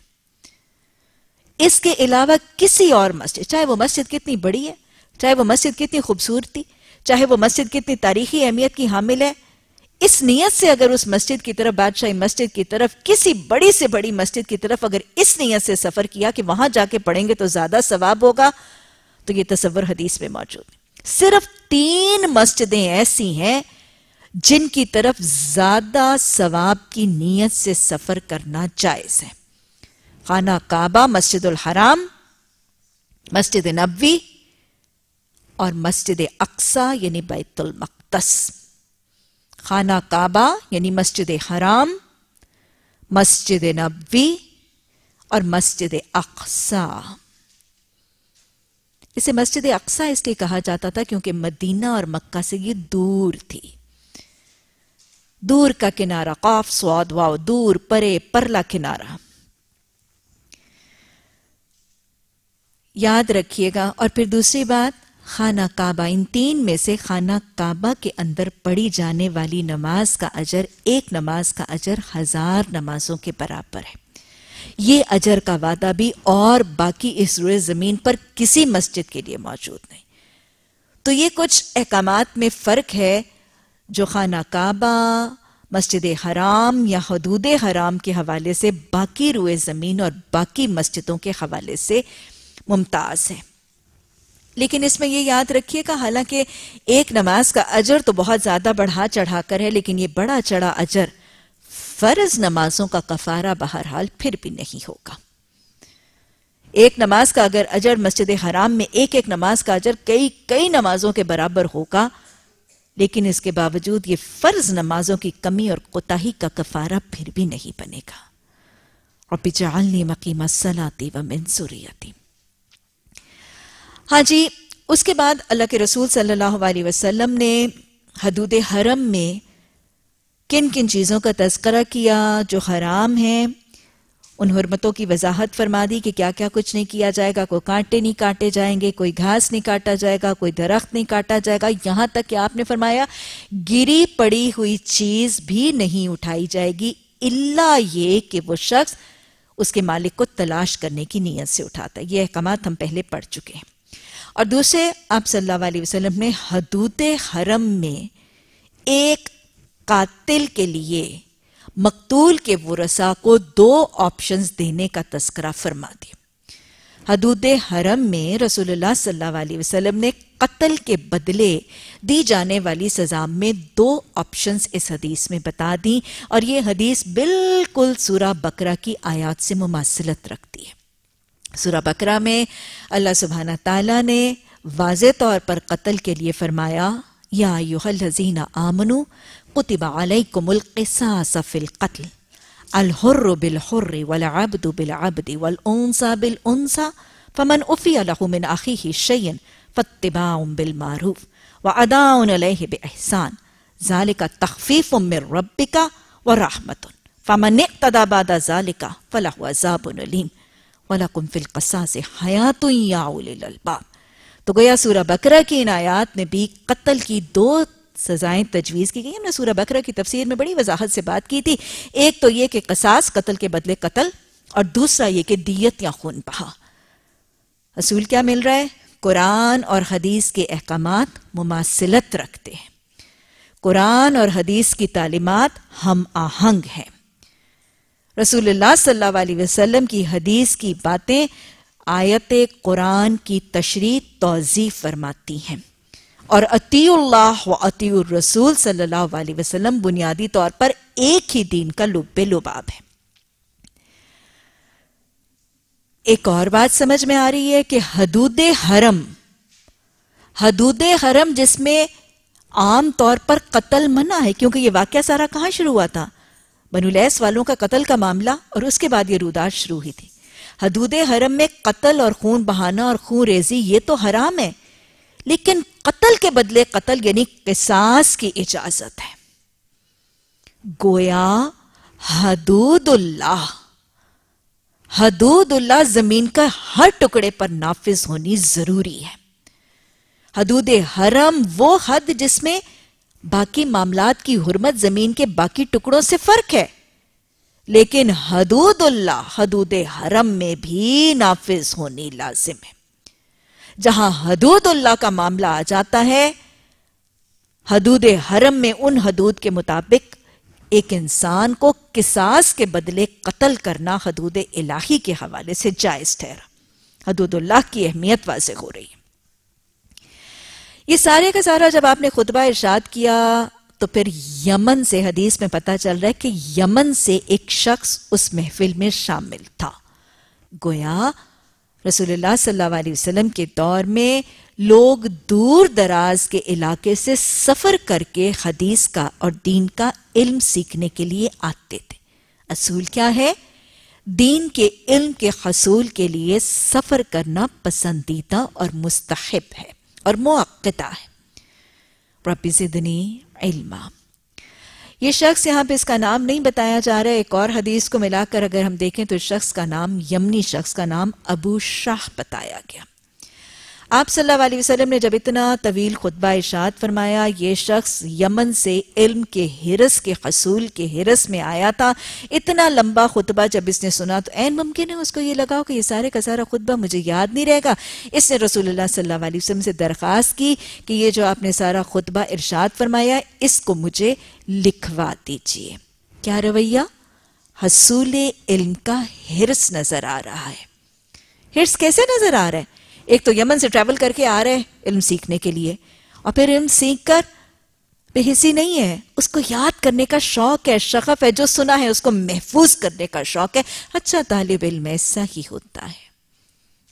اس کے علاوہ کسی اور مسجد، چاہے وہ مسجد کتنی بڑی ہے، چاہے وہ مسجد کتنی خوبصورتی، چاہے وہ مسجد کتنی تاریخی اہمیت کی حامل ہے اس نیت سے اگر اس مسجد کی طرف بادشاہی مسجد کی طرف کسی بڑی سے بڑی مسجد کی طرف اگر اس نیت سے سفر کیا کہ وہاں جا کے پڑھیں گے تو زیادہ ثواب ہوگا، تو یہ تصور حدیث میں موجود ہے۔ صرف تین مسجدیں ایسی ہیں جن کی طرف زیادہ ثواب کی نیت سے سفر کرنا جائز ہے۔ خانہ کعبہ، مسجد الحرام، مسجد نبوی اور مسجد اقسا یعنی بیت المقدس۔ خانہ کعبہ یعنی مسجد حرام، مسجد نبوی اور مسجد اقسا اسے مسجد اقسا اس لیے کہا جاتا تھا کیونکہ مدینہ اور مکہ سے یہ دور تھی۔ دور کا کنارہ قاف، سواد، واو، دور، پرے، پرلا کنارہ۔ یاد رکھیے گا۔ اور پھر دوسری بات خانہ کعبہ، ان تین میں سے خانہ کعبہ کے اندر پڑھی جانے والی نماز کا اجر، ایک نماز کا اجر ہزار نمازوں کے برابر ہے۔ یہ اجر کا وعدہ بھی اور باقی اس روئے زمین پر کسی مسجد کے لیے موجود نہیں۔ تو یہ کچھ احکامات میں فرق ہے جو خانہ کعبہ، مسجد حرام یا حدود حرام کے حوالے سے باقی روئے زمین اور باقی مسجدوں کے حوالے سے ممتاز ہے لیکن اس میں یہ یاد رکھیے گا حالانکہ ایک نماز کا اجر تو بہت زیادہ بڑھا چڑھا کر ہے، لیکن یہ بڑا چڑھا اجر فرض نمازوں کا کفارہ بہرحال پھر بھی نہیں ہوگا۔ ایک نماز کا اگر اجر مسجد حرام میں ایک ایک نماز کا اجر کئی کئی نمازوں کے برابر ہوگا، لیکن اس کے باوجود یہ فرض نمازوں کی کمی اور قطعی کا کفارہ پھر بھی نہیں بنے گا۔ رب جعلنی مقیم الصلاة و من ہاں جی اس کے بعد اللہ کے رسول صلی اللہ علیہ وسلم نے حدود حرم میں کن کن چیزوں کا تذکرہ کیا جو حرام ہیں؟ ان حرمتوں کی وضاحت فرما دی کہ کیا کیا کچھ نہیں کیا جائے گا، کوئی کانٹے نہیں کاٹے جائیں گے، کوئی گھاس نہیں کاٹا جائے گا، کوئی درخت نہیں کاٹا جائے گا۔ یہاں تک کہ آپ نے فرمایا، گری پڑی ہوئی چیز بھی نہیں اٹھائی جائے گی اللہ یہ کہ وہ شخص اس کے مالک کو تلاش کرنے کی نیت سے اٹھاتا ہے۔ یہ احکامات ہم پہلے پڑھ چکے ہیں۔ اور دوسرے آپ صلی اللہ علیہ وسلم نے حدود حرم میں ایک قاتل کے لیے مقتول کے ورسا کو دو آپشنز دینے کا تذکرہ فرما دی حدود حرم میں رسول اللہ صلی اللہ علیہ وسلم نے قتل کے بدلے دی جانے والی سزا میں دو آپشنز اس حدیث میں بتا دی اور یہ حدیث بالکل سورہ بکرہ کی آیات سے مماثلت رکھتی ہے۔ سورہ بکرہ میں اللہ سبحانہ تعالیٰ نے واضح طور پر قتل کے لیے فرمایا، یا ایوہ الذین آمنو قطب علیکم القصاص فی القتل، الحر بالحر والعبد بالعبد والانسا بالانسا، فمن افی له من اخیه شیئن فاتباع بالمعروف وعداؤن علیہ باحسان ذالک تخفیف من ربک ورحمت فمن اقتدى بعد ذالک فلہ عذاب علیم۔ وَلَكُمْ فِي الْقَسَاسِ حَيَاتٌ يَا أُولِي الْأَلْبَابِ تو گویا سورہ بکرہ کی ان آیات میں بھی قتل کی دو سزائیں تجویز کی گئی۔ ہم نے سورہ بکرہ کی تفسیر میں بڑی وضاحت سے بات کی تھی۔ ایک تو یہ کہ قصاص قتل کے بدلے قتل اور دوسرا یہ کہ دیت یا خون بہا۔ اصول کیا مل رہا ہے؟ قرآن اور حدیث کے احکامات مماثلت رکھتے ہیں۔ قرآن اور حدیث کی تعلیمات ہم آہنگ ہیں۔ رسول اللہ صلی اللہ علیہ وسلم کی حدیث کی باتیں آیت قرآن کی تشریح توضیح فرماتی ہیں۔ اور عطی اللہ و عطی الرسول صلی اللہ علیہ وسلم بنیادی طور پر ایک ہی دین کا لب لباب ہے۔ ایک اور بات سمجھ میں آ رہی ہے کہ حدود حرم حدود حرم جس میں عام طور پر قتل منع ہے، کیونکہ یہ واقعہ سارا کہاں شروع ہوا تھا؟ بنو لیس والوں کا قتل کا معاملہ اور اس کے بعد یہ رودات شروع ہوئی تھی۔ حدود حرم میں قتل اور خون بہانا اور خون ریزی یہ تو حرام ہے، لیکن قتل کے بدلے قتل یعنی قصاص کی اجازت ہے۔ گویا حدود اللہ حدود اللہ زمین کا ہر ٹکڑے پر نافذ ہونی ضروری ہے۔ حدود حرم وہ حد جس میں باقی معاملات کی حرمت زمین کے باقی ٹکڑوں سے فرق ہے۔ لیکن حدود اللہ، حدود حرم میں بھی نافذ ہونی لازم ہے۔ جہاں حدود اللہ کا معاملہ آ جاتا ہے، حدود حرم میں ان حدود کے مطابق ایک انسان کو قصاص کے بدلے قتل کرنا حدود الہی کے حوالے سے جائز ٹھہرا۔ حدود اللہ کی اہمیت واضح ہو رہی ہے۔ یہ سارے کا سارا جب آپ نے خطبہ ارشاد کیا، تو پھر یمن سے حدیث میں پتا چل رہا ہے کہ یمن سے ایک شخص اس محفل میں شامل تھا۔ گویا، رسول اللہ صلی اللہ علیہ وسلم کے دور میں لوگ دور دراز کے علاقے سے سفر کر کے حدیث کا اور دین کا علم سیکھنے کے لیے آتے تھے۔ اصول کیا ہے؟ دین کے علم کے حصول کے لیے سفر کرنا پسندیدہ اور مستحب ہے۔ اور موقع ہے۔ رب زدنی علما۔ یہ شخص یہاں پہ اس کا نام نہیں بتایا جا رہا ہے۔ ایک اور حدیث کو ملا کر اگر ہم دیکھیں تو اس شخص کا نام، یمنی شخص کا نام ابو شاہ بتایا گیا۔ آپ صلی اللہ علیہ وسلم نے جب اتنا طویل خطبہ اشاد فرمایا، یہ شخص یمن سے علم کے حرس کے حصول کے حرس میں آیا تھا۔ اتنا لمبا خطبہ جب اس نے سنا تو این ممکن ہے اس کو یہ لگا کہ یہ سارے کا سارا خطبہ مجھے یاد نہیں رہے گا۔ اس نے رسول اللہ صلی اللہ علیہ وسلم سے درخواست کی کہ یہ جو آپ نے سارا خطبہ ارشاد فرمایا، اس کو مجھے لکھوا دیجیے۔ کیا رویہ؟ حصول علم کا حرس نظر آ رہا ہے۔ حرس کیسے نظر آ رہا ہے؟ ایک تو یمن سے ٹریول کر کے آ رہے ہیں علم سیکھنے کے لیے۔ اور پھر علم سیکھ کر بے حسی نہیں ہے۔ اس کو یاد کرنے کا شوق ہے، شغف ہے، جو سنا ہے، اس کو محفوظ کرنے کا شوق ہے۔ اچھا طالب علم ایسا ہی ہوتا ہے۔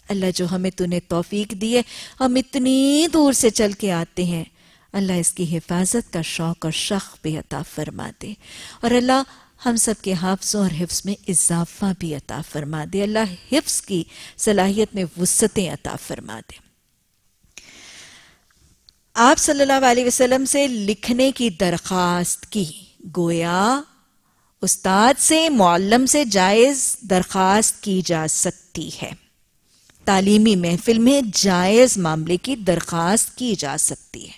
اللہ جو ہمیں تو نے توفیق دیے، ہم اتنی دور سے چل کے آتے ہیں۔ اللہ اس کی حفاظت کا شوق اور شخ بھی عطا فرما دے اور اللہ ہم سب کے حافظوں اور حفظ میں اضافہ بھی عطا فرما دے۔ اللہ حفظ کی صلاحیت میں وسطیں عطا فرما دے۔ آپ صلی اللہ علیہ وسلم سے لکھنے کی درخواست کی۔ گویا استاد سے معلم سے جائز درخواست کی جا سکتی ہے۔ تعلیمی محفل میں جائز معاملے کی درخواست کی جا سکتی ہے۔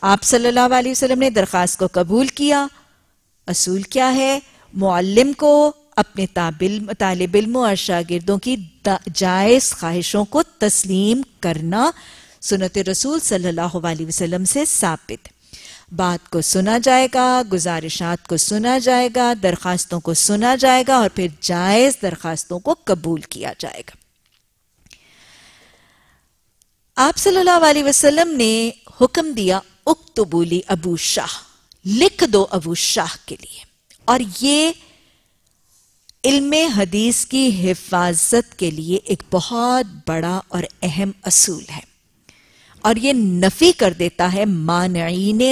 آپ صلی اللہ علیہ وسلم نے درخواست کو قبول کیا۔ اصول کیا ہے؟ معلم کو اپنے طالب علم اور شاگردوں کی جائز خواہشوں کو تسلیم کرنا سنت رسول صلی اللہ علیہ وسلم سے ثابت۔ بات کو سنا جائے گا، گزارشات کو سنا جائے گا، درخواستوں کو سنا جائے گا اور پھر جائز درخواستوں کو قبول کیا جائے گا۔ آپ صلی اللہ علیہ وسلم نے حکم دیا اکتبولی ابو شاہ۔ لکھ دو ابو شاہ کے لیے۔ اور یہ علم حدیث کی حفاظت کے لیے ایک بہت بڑا اور اہم اصول ہے۔ اور یہ نفی کر دیتا ہے مانعین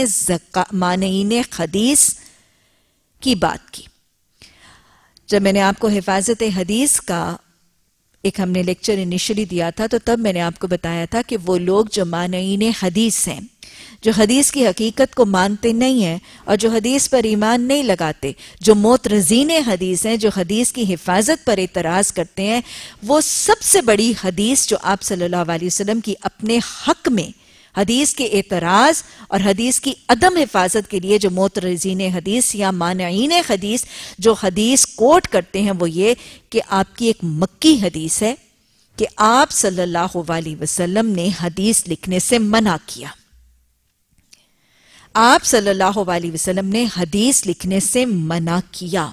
مانعین حدیث کی بات کی۔ جب میں نے آپ کو حفاظت حدیث کا ایک ہم نے لیکچر انیشلی دیا تھا تو تب میں نے آپ کو بتایا تھا کہ وہ لوگ جو مانعین حدیث ہیں جو حدیث کی حقیقت کو مانتے نہیں ہیں اور جو حدیث پر ایمان نہیں لگاتے، جو موت رزین حدیث ہیں، جو حدیث کی حفاظت پر اعتراض کرتے ہیں، وہ سب سے بڑی حدیث جو آپ صلی اللہ علیہ وسلم کی اپنے حق میں، حدیث کے اعتراض اور حدیث کی عدم حفاظت کے لیے جو موت رزین حدیث یا مانعین حدیث جو حدیث کوٹ کرتے ہیں، وہ یہ کہ آپ کی ایک مکی حدیث ہے کہ آپ صلی اللہ علیہ وسلم نے حدیث لکھنے سے منع کیا۔ آپ صلی اللہ علیہ وسلم نے حدیث لکھنے سے منع کیا۔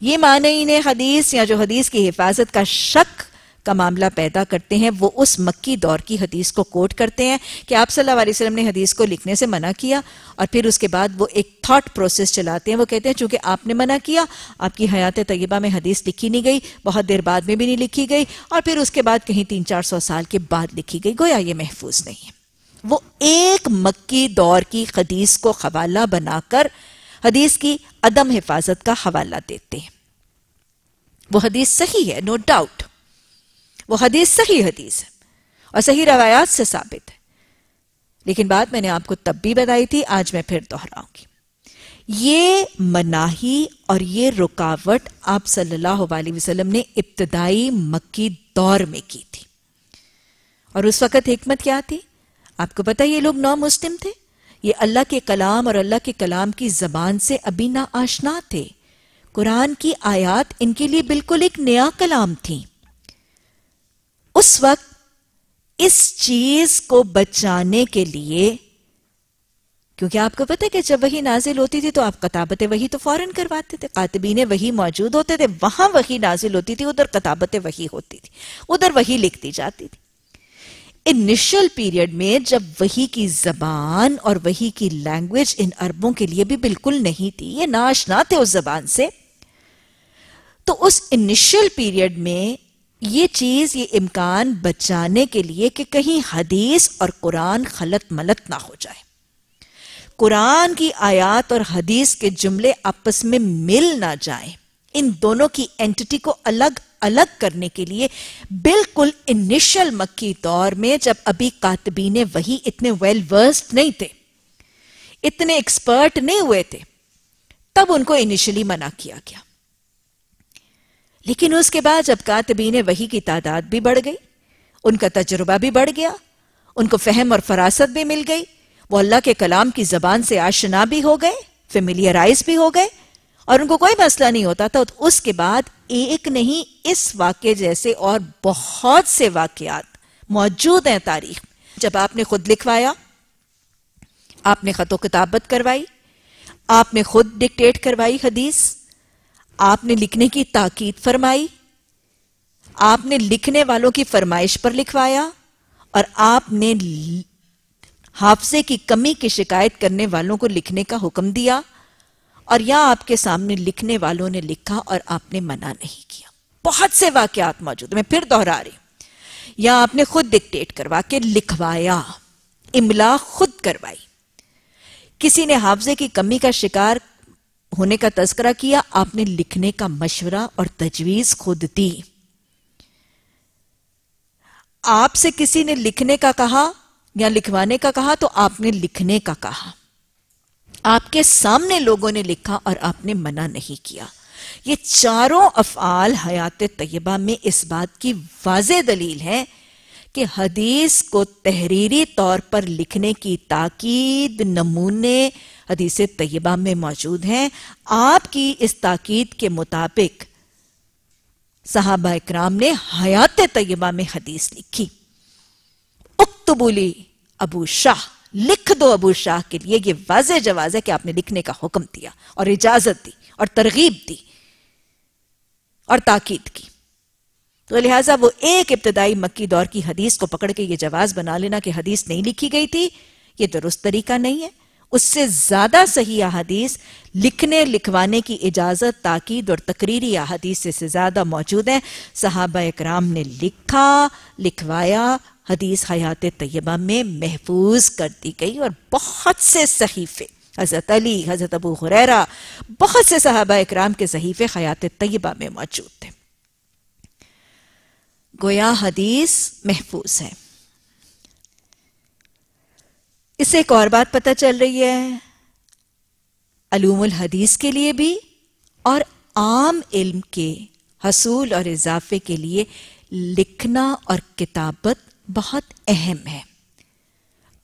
یہ معنی حدیث یا جو حدیث کی حفاظت کا شک کا معاملہ پیدا کرتے ہیں، وہ اس مکی دور کی حدیث کو کوٹ کرتے ہیں کہ آپ صلی اللہ علیہ وسلم نے حدیث کو لکھنے سے منع کیا اور پھر اس کے بعد وہ ایک تھاٹ پروسیس چلاتے ہیں۔ وہ کہتے ہیں، چونکہ آپ نے منع کیا، آپ کی حیات طیبہ میں حدیث لکھی نہیں گئی، بہت دیر بعد میں بھی نہیں لکھی گئی اور پھر اس کے بعد کہیں تین چار سو سال کے بعد لکھی گئی، گویا یہ محفوظ نہیں ہے۔ وہ ایک مکی دور کی حدیث کو حوالہ بنا کر حدیث کی عدم حفاظت کا حوالہ دیتے ہیں۔ وہ حدیث صحیح ہے نو ڈاؤٹ وہ حدیث صحیح حدیث ہے اور صحیح روایات سے ثابت ہے۔ لیکن بات میں نے آپ کو تب بھی بتائی تھی، آج میں پھر دہراؤں گی۔ یہ مناہی اور یہ رکاوٹ آپ صلی اللہ علیہ وسلم نے ابتدائی مکی دور میں کی تھی۔ اور اس وقت حکمت کیا تھی؟ آپ کو پتا یہ لوگ نو مسلم تھے؟ یہ اللہ کے کلام اور اللہ کے کلام کی زبان سے ابھی نہ آشنا تھے۔ قرآن کی آیات ان کے لیے بالکل ایک نیا کلام تھی اس وقت اس چیز کو بچانے کے لیے، کیونکہ آپ کو پتا کہ جب وہی نازل ہوتی تھی تو آپ کتابت وہی تو فوراً کرواتے تھے، قاتبین وہی موجود ہوتے تھے، وہاں وہی نازل ہوتی تھی، ادھر کتابت وہی ہوتی تھی، ادھر وہی لکھتی جاتی تھی۔ انیشل پیریڈ میں جب وہی کی زبان اور وہی کی لینگویج ان عربوں کے لیے بھی بالکل نہیں تھی، یہ ناشنا تھے اس زبان سے، تو اس انیشل پیریڈ میں یہ چیز، یہ امکان بچانے کے لیے کہ کہیں حدیث اور قرآن خلط ملت نہ ہو جائے۔ قرآن کی آیات اور حدیث کے جملے آپس میں مل نہ جائیں۔ ان دونوں کی اینٹی کو الگ الگ کرنے کے لیے بالکل انیشل مکی دور میں جب ابھی کاتبین وہی اتنے ویل ورسڈ نہیں تھے، اتنے ایکسپرٹ نہیں ہوئے تھے، تب ان کو انیشلی منع کیا گیا۔ لیکن اس کے بعد جب کاتبین وہی کی تعداد بھی بڑھ گئی، ان کا تجربہ بھی بڑھ گیا، ان کو فہم اور فراست بھی مل گئی، وہ اللہ کے کلام کی زبان سے آشنا بھی ہو گئے فیملیئرائز بھی ہو گئے اور ان کو کوئی مسئلہ نہیں ہوتا تھا۔ اس کے بعد ایک نہیں، اس واقعے جیسے اور بہت سے واقعات موجود ہیں تاریخ جب آپ نے خود لکھوایا، آپ نے خط و کتابت کروائی، آپ نے خود ڈکٹیٹ کروائی حدیث، آپ نے لکھنے کی تاکید فرمائی، آپ نے لکھنے والوں کی فرمائش پر لکھوایا، اور آپ نے حافظے کی کمی کی شکایت کرنے والوں کو لکھنے کا حکم دیا۔ اور یا آپ کے سامنے لکھنے والوں نے لکھا اور آپ نے منع نہیں کیا۔ بہت سے واقعات موجود میں پھر دوہرا رہی ہوں۔ یا آپ نے خود ڈکٹیٹ کروا کے لکھوایا۔ املا خود کروائی۔ کسی نے حافظے کی کمی کا شکار ہونے کا تذکرہ کیا، آپ نے لکھنے کا مشورہ اور تجویز خود دی۔ آپ سے کسی نے لکھنے کا کہا یا لکھوانے کا کہا تو آپ نے لکھنے کا کہا۔ آپ کے سامنے لوگوں نے لکھا اور آپ نے منع نہیں کیا۔ یہ چاروں افعال حیات طیبہ میں اس بات کی واضح دلیل ہے کہ حدیث کو تحریری طور پر لکھنے کی تاکید نمونے حدیث طیبہ میں موجود ہیں۔ آپ کی اس تاکید کے مطابق صحابہ اکرام نے حیات طیبہ میں حدیث لکھی۔ اکتبولی ابو شاہ لکھ دو ابو شاہ کے لیے یہ واضح جواز ہے کہ آپ نے لکھنے کا حکم دیا اور اجازت دی اور ترغیب دی اور تاکید کی۔ تو لہٰذا وہ ایک ابتدائی مکی دور کی حدیث کو پکڑ کے یہ جواز بنا لینا کہ حدیث نہیں لکھی گئی تھی، یہ درست طریقہ نہیں ہے۔ اس سے زیادہ صحیح احادیث لکھنے لکھوانے کی اجازت، تاکید اور تقریری احادیث سے زیادہ موجود ہیں۔ صحابہ اکرام نے لکھا، لکھوایا حدیث حیات طیبہ میں محفوظ کر دی گئی اور بہت سے صحیفے، حضرت علی، حضرت ابو خریرہ بہت سے صحابہ اکرام کے صحیفے حیات طیبہ میں موجود تھے۔ گویا حدیث محفوظ ہے۔ اس سے ایک اور بات پتہ چل رہی ہے۔ علوم الحدیث کے لیے بھی اور عام علم کے حصول اور اضافے کے لیے لکھنا اور کتابت بہت اہم ہے۔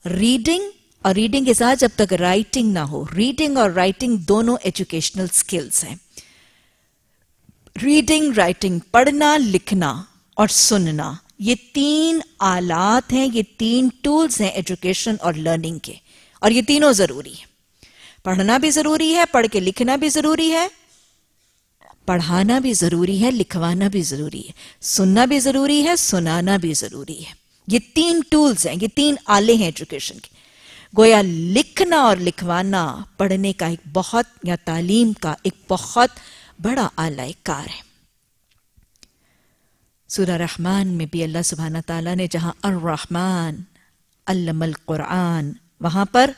ریڈنگ اور ریڈنگ کے ساتھ جب تک رائٹنگ نہ ہو ریڈنگ اور رائٹنگ دونوں ایجوکیشنل سکلز ہیں۔ ریڈنگ رائٹنگ پڑھنا، لکھنا اور سننا، یہ تین آلات ہیں، یہ تین ٹولز ہیں ایجوکیشن اور لرننگ کے۔ اور یہ تینوں ضروری ہیں۔ پڑھنا بھی ضروری ہے، پڑھ کے لکھنا بھی ضروری ہے۔ پڑھانا بھی ضروری ہے، لکھوانا بھی ضروری ہے۔ سننا بھی ضروری ہے، سنانا بھی ضروری ہے۔ یہ تین ٹولز ہیں، یہ تین آلے ہیں ایجوکیشن کے۔ گویا لکھنا اور لکھوانا پڑھنے کا ایک بہت یا تعلیم کا ایک بہت بڑا آلہ کار ہے۔ سورہ رحمان میں بھی اللہ سبحانہ تعالیٰ نے جہاں الرحمن علم القرآن، وہاں پر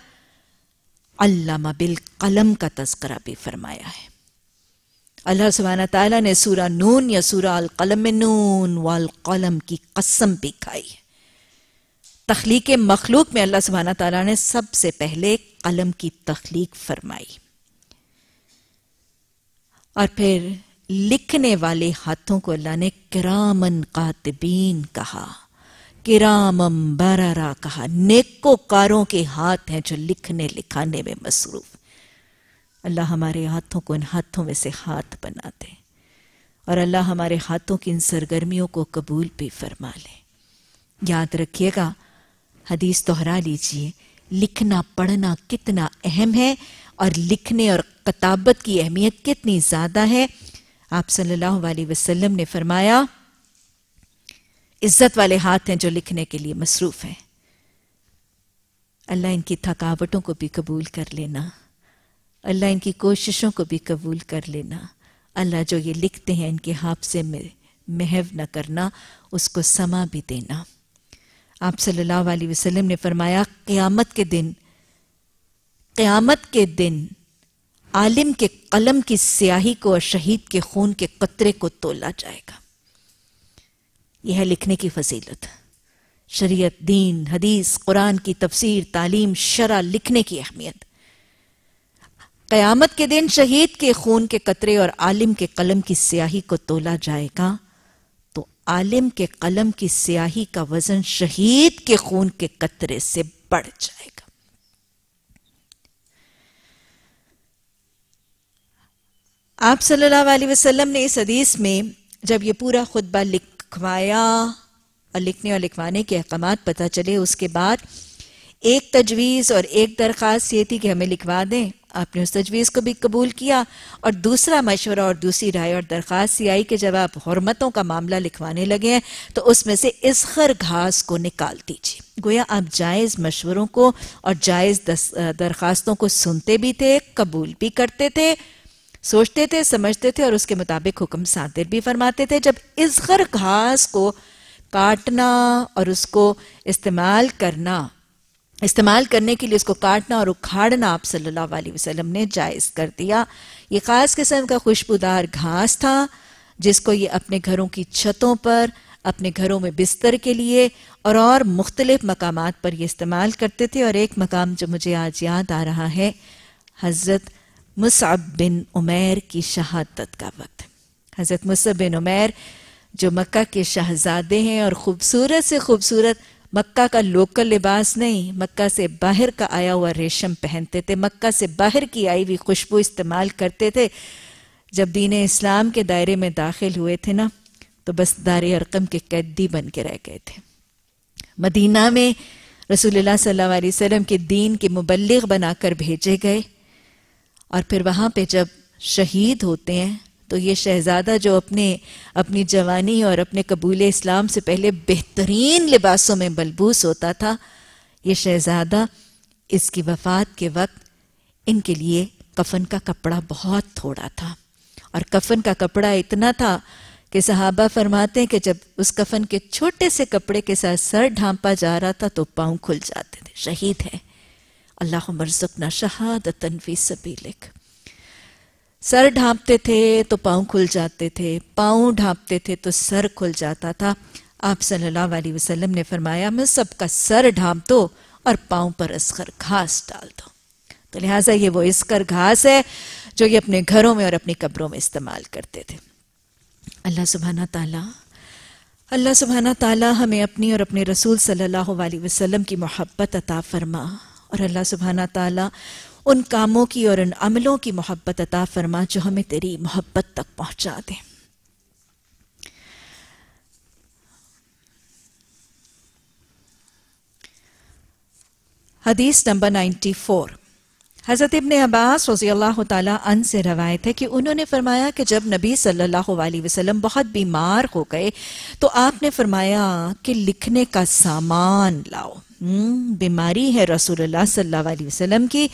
علامہ بالقلم کا تذکرہ بھی فرمایا ہے۔ اللہ سبحانہ تعالیٰ نے سورہ نون یا سورہ القلم نون والقلم کی قسم بھی کھائی ہے۔ تخلیق مخلوق میں اللہ سبحانہ تعالیٰ نے سب سے پہلے قلم کی تخلیق فرمائی۔ اور پھر لکھنے والے ہاتھوں کو اللہ نے کرامن قاتبین کہا۔ کرامم برارا کہا۔ نیکو کاروں کے ہاتھ ہیں جو لکھنے لکھانے میں مصروف۔ اللہ ہمارے ہاتھوں کو ان ہاتھوں میں سے ہاتھ بنا دے۔ اور اللہ ہمارے ہاتھوں کی ان سرگرمیوں کو قبول بھی فرما لے۔ یاد رکھیے گا حدیث دہرا لیجیے، لکھنا، پڑھنا کتنا اہم ہے اور لکھنے اور کتابت کی اہمیت کتنی زیادہ ہے۔ آپ صلی اللہ علیہ وسلم نے فرمایا، عزت والے ہاتھ ہیں جو لکھنے کے لیے مصروف ہیں۔ اللہ ان کی تھکاوٹوں کو بھی قبول کر لینا۔ اللہ ان کی کوششوں کو بھی قبول کر لینا۔ اللہ جو یہ لکھتے ہیں ان کے ہاتھ سے محو نہ کرنا، اس کو سما بھی دینا۔ آپ صلی اللہ علیہ وسلم نے فرمایا، قیامت کے دن، قیامت کے دن عالم کے قلم کی سیاہی کو اور شہید کے خون کے قطرے کو تولا جائے گا۔ یہ ہے لکھنے کی فضیلت۔ شریعت، دین، حدیث، قرآن کی تفسیر، تعلیم شرع لکھنے کی اہمیت۔ قیامت کے دن شہید کے خون کے قطرے اور عالم کے قلم کی سیاہی کو تولا جائے گا۔ عالم کے قلم کی سیاہی کا وزن شہید کے خون کے قطرے سے بڑھ جائے گا۔ آپ صلی اللہ علیہ وسلم نے اس حدیث میں جب یہ پورا خطبہ لکھوایا اور لکھنے اور لکھوانے کے احکامات پتہ چلے، اس کے بعد ایک تجویز اور ایک درخواست یہ تھی کہ ہمیں لکھوا دیں۔ آپ نے اس تجویز کو بھی قبول کیا اور دوسرا مشورہ اور دوسری رائے اور درخواست یہ آئی کہ جب آپ حرمتوں کا معاملہ لکھوانے لگے ہیں تو اس میں سے اسخر گھاس کو نکال دیجیے گویا آپ جائز مشوروں کو اور جائز درخواستوں کو سنتے بھی تھے، قبول بھی کرتے تھے، سوچتے تھے، سمجھتے تھے اور اس کے مطابق حکم صادر بھی فرماتے تھے۔ جب اسغر گھاس کو کاٹنا اور اس کو استعمال کرنا استعمال کرنے کے لیے اس کو کاٹنا اور اکھاڑنا آپ صلی اللہ علیہ وسلم نے جائز کر دیا۔ یہ خاص قسم کا خوشبودار گھاس تھا جس کو یہ اپنے گھروں کی چھتوں پر، اپنے گھروں میں بستر کے لیے اور اور مختلف مقامات پر یہ استعمال کرتے تھے۔ اور ایک مقام جو مجھے آج یاد آ رہا ہے، حضرت مصعب بن عمیر کی شہادت کا وقت۔ حضرت مصعب بن عمیر جو مکہ کے شہزادے ہیں اور خوبصورت سے خوبصورت مکہ کا لوکل لباس نہیں، مکہ سے باہر کا آیا ہوا ریشم پہنتے تھے، مکہ سے باہر کی آئی ہوئی خوشبو استعمال کرتے تھے۔ جب دین اسلام کے دائرے میں داخل ہوئے تھے نا، تو بس دار ارقم کے قیدی بن کے رہ گئے تھے۔ مدینہ میں رسول اللہ صلی اللہ علیہ وسلم کے دین کے مبلغ بنا کر بھیجے گئے۔ اور پھر وہاں پہ جب شہید ہوتے ہیں تو یہ شہزادہ جو اپنے اپنی جوانی اور اپنے قبول اسلام سے پہلے بہترین لباسوں میں بلبوس ہوتا تھا، یہ شہزادہ اس کی وفات کے وقت ان کے لیے کفن کا کپڑا بہت تھوڑا تھا۔ اور کفن کا کپڑا اتنا تھا کہ صحابہ فرماتے ہیں کہ جب اس کفن کے چھوٹے سے کپڑے کے ساتھ سر ڈھانپا جا رہا تھا تو پاؤں کھل جاتے تھے۔ شہید ہے۔ اللہ مرزقنا شہادتن فی سبیلک۔ سر ڈھانپتے تھے تو پاؤں کھل جاتے تھے، پاؤں ڈھانپتے تھے تو سر کھل جاتا تھا۔ آپ صلی اللہ علیہ وسلم نے فرمایا، میں سب کا سر ڈھانپ دو اور پاؤں پر اسخر گھاس ڈال دو۔ تو لہٰذا یہ وہ اسکر گھاس ہے جو یہ اپنے گھروں میں اور اپنی قبروں میں استعمال کرتے تھے۔ اللہ سبحانہ تعالیٰ، اللہ سبحانہ تعالیٰ ہمیں اپنی اور اپنے رسول صلی اللہ علیہ وسلم کی محبت عطا فرما۔ اور اللہ سبحانہ تعالیٰ ان کاموں کی اور ان عملوں کی محبت عطا فرما جو ہمیں تیری محبت تک پہنچا دیں حدیث نمبر نائنٹی فور۔ حضرت ابن عباس رضی اللہ تعالیٰ عنہ سے روایت ہے کہ انہوں نے فرمایا کہ جب نبی صلی اللہ علیہ وسلم بہت بیمار ہو گئے تو آپ نے فرمایا کہ لکھنے کا سامان لاؤ۔ بیماری ہے رسول اللہ صلی اللہ علیہ وسلم کی۔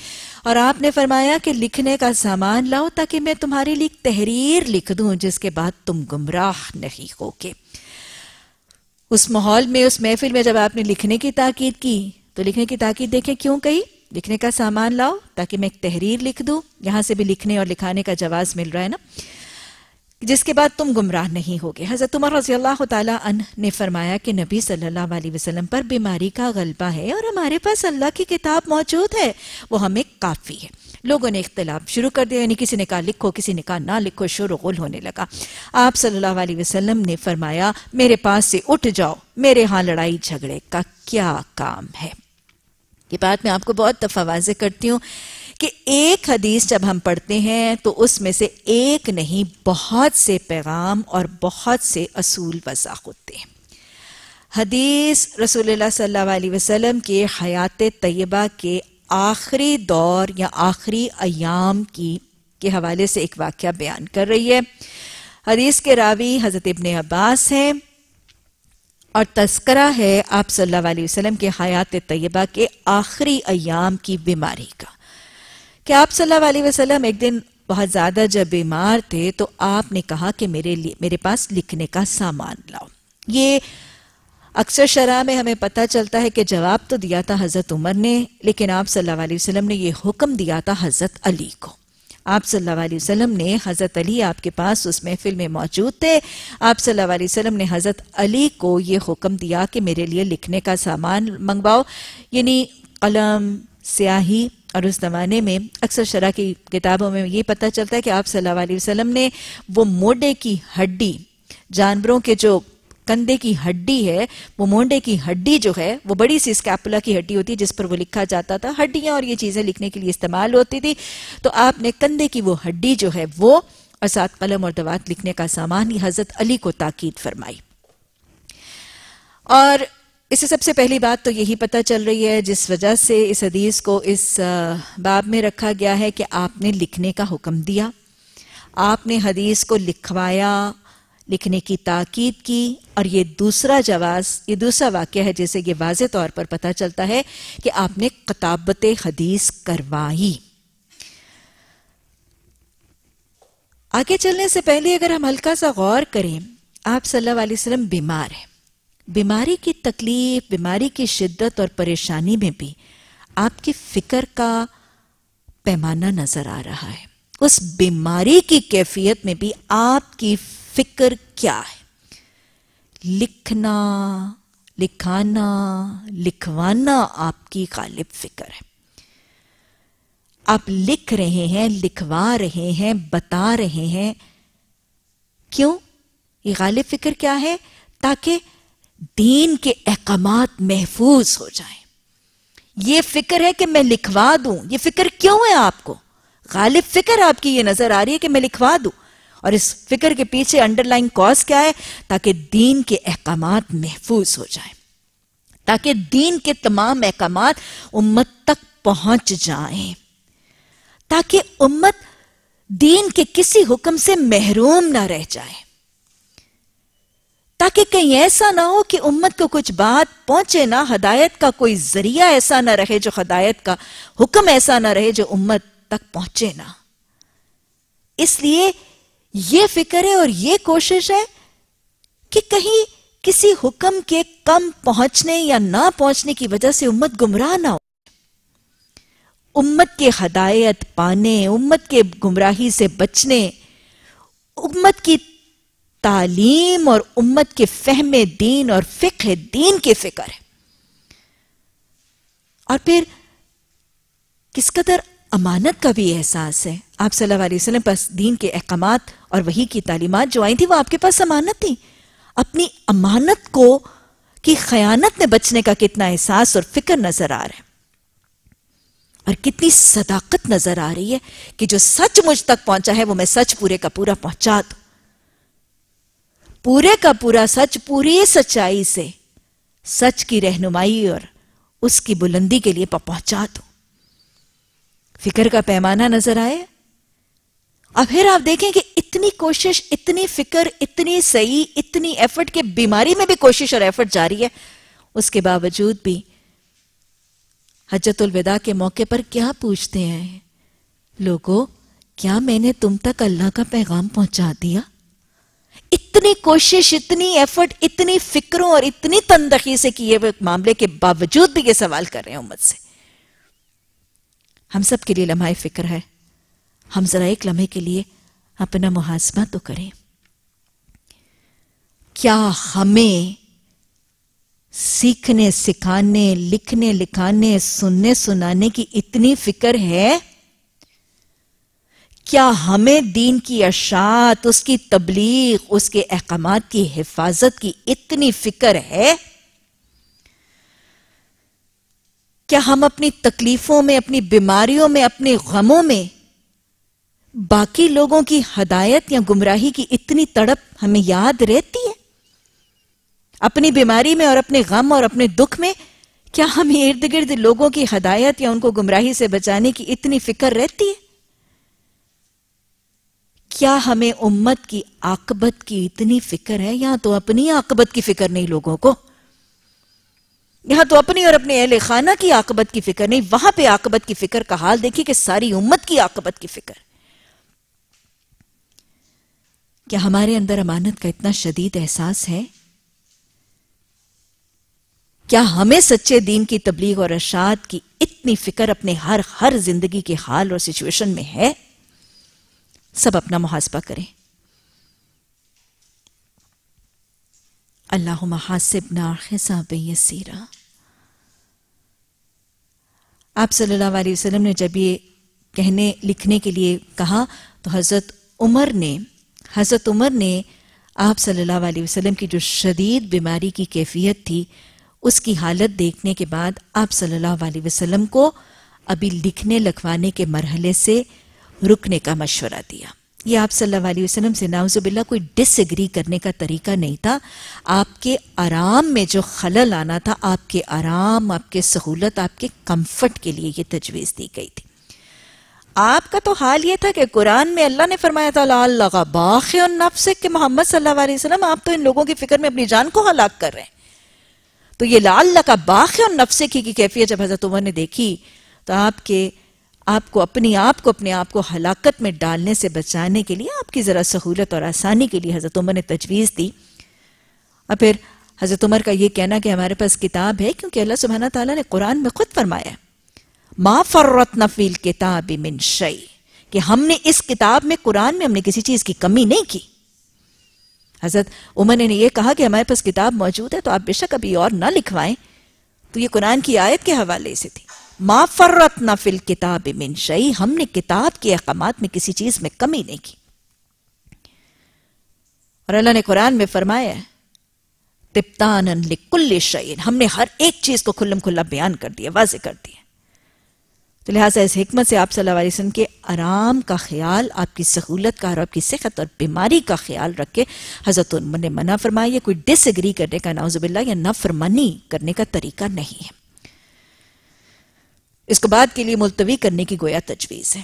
اور آپ نے فرمایا کہ لکھنے کا سامان لاؤ تاکہ میں تمہارے لیے تحریر لکھ دوں، جس کے بعد تم گمراہ نہیں ہوگے۔ اس ماحول میں، اس محفل میں جب آپ نے لکھنے کی تاکید کی، تو لکھنے کی تاکید دیکھیں کیوں کہی؟ لکھنے کا سامان لاؤ تاکہ میں ایک تحریر لکھ دوں۔ یہاں سے بھی لکھنے اور لکھانے کا جواز مل رہا ہے نا۔ جس کے بعد تم گمراہ نہیں ہوگے۔ حضرت عمر رضی اللہ تعالیٰ عنہ نے فرمایا کہ نبی صلی اللہ علیہ وسلم پر بیماری کا غلبہ ہے اور ہمارے پاس اللہ کی کتاب موجود ہے۔ وہ ہمیں کافی ہے۔ لوگوں نے اختلاف شروع کر دیا یعنی کسی نے کہا لکھو، کسی نے کہا نہ لکھو، شروع غل ہونے لگا۔ آپ صلی اللہ علیہ وسلم نے فرمایا، میرے پاس سے اٹھ جاؤ، میرے ہاں لڑائی جھگڑے کا کیا کام ہے۔ یہ بات میں آپ کو بہت دفعہ واضح کرتی ہوں۔ کہ ایک حدیث جب ہم پڑھتے ہیں تو اس میں سے ایک نہیں، بہت سے پیغام اور بہت سے اصول وضع ہوتے ہیں۔ حدیث رسول اللہ صلی اللہ علیہ وسلم کے حیات طیبہ کے آخری دور یا آخری ایام کی، کے حوالے سے ایک واقعہ بیان کر رہی ہے۔ حدیث کے راوی حضرت ابن عباس ہیں۔ اور تذکرہ ہے آپ صلی اللہ علیہ وسلم کے حیات طیبہ کے آخری ایام کی بیماری کا۔ کہ آپ صلی اللہ علیہ وسلم ایک دن بہت زیادہ جب بیمار تھے تو آپ نے کہا کہ میرے میرے پاس لکھنے کا سامان لاؤ۔ یہ اکثر شرح میں ہمیں پتہ چلتا ہے کہ جواب تو دیا تھا حضرت عمر نے، لیکن آپ صلی اللہ علیہ وسلم نے یہ حکم دیا تھا حضرت علی کو۔ آپ صلی اللہ علیہ وسلم نے حضرت علی آپ کے پاس اس محفل میں موجود تھے۔ آپ صلی اللہ علیہ وسلم نے حضرت علی کو یہ حکم دیا کہ میرے لیے لکھنے کا سامان منگواؤ۔ یعنی قلم، سیاہی اور اس زمانے میں اکثر شرح کی کتابوں میں یہ پتہ چلتا ہے کہ آپ صلی اللہ علیہ وسلم نے وہ موڈے کی ہڈی، جانوروں کے جو کندھے کی ہڈی ہے، وہ مونڈے کی ہڈی جو ہے، وہ بڑی سی اسکیپولا کی ہڈی ہوتی ہے جس پر وہ لکھا جاتا تھا۔ ہڈیاں اور یہ چیزیں لکھنے کے لیے استعمال ہوتی تھی۔ تو آپ نے کندھے کی وہ ہڈی جو ہے، وہ اور ساتھ قلم اور دوات لکھنے کا سامان ہی حضرت علی کو تاکید فرمائی۔ اور اس سے سب سے پہلی بات تو یہی پتہ چل رہی ہے جس وجہ سے اس حدیث کو اس باب میں رکھا گیا ہے کہ آپ نے لکھنے کا حکم دیا۔ آپ نے حدیث کو لکھوایا، لکھنے کی تاکید کی اور یہ دوسرا جواز، یہ دوسرا واقعہ ہے جیسے یہ واضح طور پر پتہ چلتا ہے کہ آپ نے قطابت حدیث کروائی۔ آگے چلنے سے پہلے اگر ہم ہلکا سا غور کریں، آپ صلی اللہ علیہ وسلم بیمار ہیں۔ بیماری کی تکلیف، بیماری کی شدت اور پریشانی میں بھی آپ کی فکر کا پیمانہ نظر آ رہا ہے۔ اس بیماری کی کیفیت میں بھی آپ کی فکر کیا ہے؟ لکھنا، لکھانا، لکھوانا آپ کی غالب فکر ہے۔ آپ لکھ رہے ہیں، لکھوا رہے ہیں، بتا رہے ہیں۔ کیوں؟ یہ غالب فکر کیا ہے؟ تاکہ دین کے احکامات محفوظ ہو جائیں۔ یہ فکر ہے کہ میں لکھوا دوں۔ یہ فکر کیوں ہے آپ کو؟ غالب فکر آپ کی یہ نظر آ رہی ہے کہ میں لکھوا دوں۔ اور اس فکر کے پیچھے انڈر لائن کاز کیا ہے؟ تاکہ دین کے احکامات محفوظ ہو جائیں۔ تاکہ دین کے تمام احکامات امت تک پہنچ جائیں۔ تاکہ امت دین کے کسی حکم سے محروم نہ رہ جائے۔ تاکہ کہیں ایسا نہ ہو کہ امت کو کچھ بات پہنچے نہ ہدایت کا کوئی ذریعہ ایسا نہ رہے جو ہدایت کا حکم ایسا نہ رہے جو امت تک پہنچے نہ اس لیے یہ فکر ہے اور یہ کوشش ہے کہ کہیں کسی حکم کے کم پہنچنے یا نہ پہنچنے کی وجہ سے امت گمراہ نہ ہو۔ امت کے ہدایت پانے، امت کے گمراہی سے بچنے، امت کی تعلیم اور امت کے فہم دین اور فقہ دین کے فکر ہے۔ اور پھر کس قدر امانت کا بھی احساس ہے۔ آپ صلی اللہ علیہ وسلم پاس دین کے احکامات اور وہی کی تعلیمات جو آئی تھی وہ آپ کے پاس امانت تھی اپنی امانت کو، کی خیانت میں بچنے کا کتنا احساس اور فکر نظر آ رہا ہے۔ اور کتنی صداقت نظر آ رہی ہے کہ جو سچ مجھ تک پہنچا ہے، وہ میں سچ پورے کا پورا پہنچا دوں۔ پورے کا پورا سچ پوری سچائی سے، سچ کی رہنمائی اور اس کی بلندی کے لیے پہنچا دو۔ فکر کا پیمانہ نظر آئے۔ اور پھر آپ دیکھیں کہ اتنی کوشش، اتنی فکر، اتنی صحیح، اتنی ایفرٹ کہ بیماری میں بھی کوشش اور ایفرٹ جاری ہے۔ اس کے باوجود بھی حجت الوداع کے موقع پر کیا پوچھتے ہیں؟ لوگو کیا میں نے تم تک اللہ کا پیغام پہنچا دیا؟ اتنی کوشش، اتنی ایفرٹ اتنی فکروں اور اتنی تندخی سے کیے ہوئے معاملے کے باوجود بھی یہ سوال کر رہے ہیں امت سے۔ ہم سب کے لیے لمحہ فکر ہے۔ ہم ذرا ایک لمحے کے لیے اپنا محاسبہ تو کریں۔ کیا ہمیں سیکھنے، سکھانے، لکھنے، لکھانے، سننے، سنانے کی اتنی فکر ہے؟ کیا ہمیں دین کی اشاعت اس کی تبلیغ، اس کے احکامات کی حفاظت کی اتنی فکر ہے؟ کیا ہم اپنی تکلیفوں میں، اپنی بیماریوں میں اپنے غموں میں باقی لوگوں کی ہدایت یا گمراہی کی اتنی تڑپ ہمیں یاد رہتی ہے؟ اپنی بیماری میں اور اپنے غم اور اپنے دکھ میں کیا ہمیں ارد گرد لوگوں کی ہدایت یا ان کو گمراہی سے بچانے کی اتنی فکر رہتی ہے؟ کیا ہمیں امت کی آقبت کی اتنی فکر ہے؟ یہاں تو اپنی آقبت کی فکر نہیں لوگوں کو۔ یہاں تو اپنی اور اپنے اہل خانہ کی آقبت کی فکر نہیں، وہاں پہ آقبت کی فکر کا حال دیکھیے کہ ساری امت کی آقبت کی فکر۔ کیا ہمارے اندر امانت کا اتنا شدید احساس ہے؟ کیا ہمیں سچے دین کی تبلیغ اور اشاعت کی اتنی فکر اپنے ہر ہر زندگی کے حال اور سچویشن میں ہے؟ سب اپنا محاسبہ کریں۔ اللہ حاسبنا حساب یسیرا۔ آپ صلی اللہ علیہ وسلم نے جب یہ کہنے، لکھنے کے لیے کہا، تو حضرت عمر نے، حضرت عمر نے آپ صلی اللہ علیہ وسلم کی جو شدید بیماری کی کیفیت تھی، اس کی حالت دیکھنے کے بعد آپ صلی اللہ علیہ وسلم کو ابھی لکھنے، لکھوانے کے مرحلے سے رکنے کا مشورہ دیا۔ یہ آپ صلی اللہ علیہ وسلم سے ناوز باللہ کوئی ڈس اگری کرنے کا طریقہ نہیں تھا۔ آپ کے آرام میں جو خلل آنا تھا، آپ کے آرام، آپ کے سہولت، آپ کے کمفرٹ کے لیے یہ تجویز دی گئی تھی۔ آپ کا تو حال یہ تھا کہ قرآن میں اللہ نے فرمایا تھا اللہ باخ النفس کہ محمد صلی اللہ علیہ وسلم، آپ تو ان لوگوں کی فکر میں اپنی جان کو ہلاک کر رہے ہیں۔ تو یہ لال اللہ کا باخ النفس کی کیفیت جب حضرت عمر نے دیکھی، تو آپ کے آپ کو اپنی آپ کو اپنے آپ کو ہلاکت میں ڈالنے سے بچانے کے لیے آپ کی ذرا سہولت اور آسانی کے لیے حضرت عمر نے تجویز دی۔ اور پھر حضرت عمر کا یہ کہنا کہ ہمارے پاس کتاب ہے کیونکہ اللہ سبحانہ تعالیٰ نے قرآن میں خود فرمایا ما فرت نفیل کتاب من شئی کہ ہم نے اس کتاب میں قرآن میں ہم نے کسی چیز کی کمی نہیں کی۔ حضرت عمر نے یہ کہا کہ ہمارے پاس کتاب موجود ہے تو آپ بے شک ابھی اور نہ لکھوائیں۔ تو یہ قرآن کی آیت کے حوالے سے تھی۔ ما فرت نفل کتاب من شئی ہم نے کتاب کے احکامات میں کسی چیز میں کمی نہیں کی۔ اور اللہ نے قرآن میں فرمایا تپتان لکل شعین ہم نے ہر ایک چیز کو کھلم کھلا بیان کر دیا، واضح کر دیا۔ تو لہٰذا اس حکمت سے آپ صلی اللہ علیہ وسلم کے آرام کا خیال، آپ کی سہولت کا اور آپ کی صحت اور بیماری کا خیال رکھ کے حضرت نے منع فرمایا، کوئی ڈس اگری کرنے کا نعوذ باللہ یا نفرمانی کرنے کا طریقہ نہیں ہے۔ اس کو بعد کے لیے ملتوی کرنے کی گویا تجویز ہے۔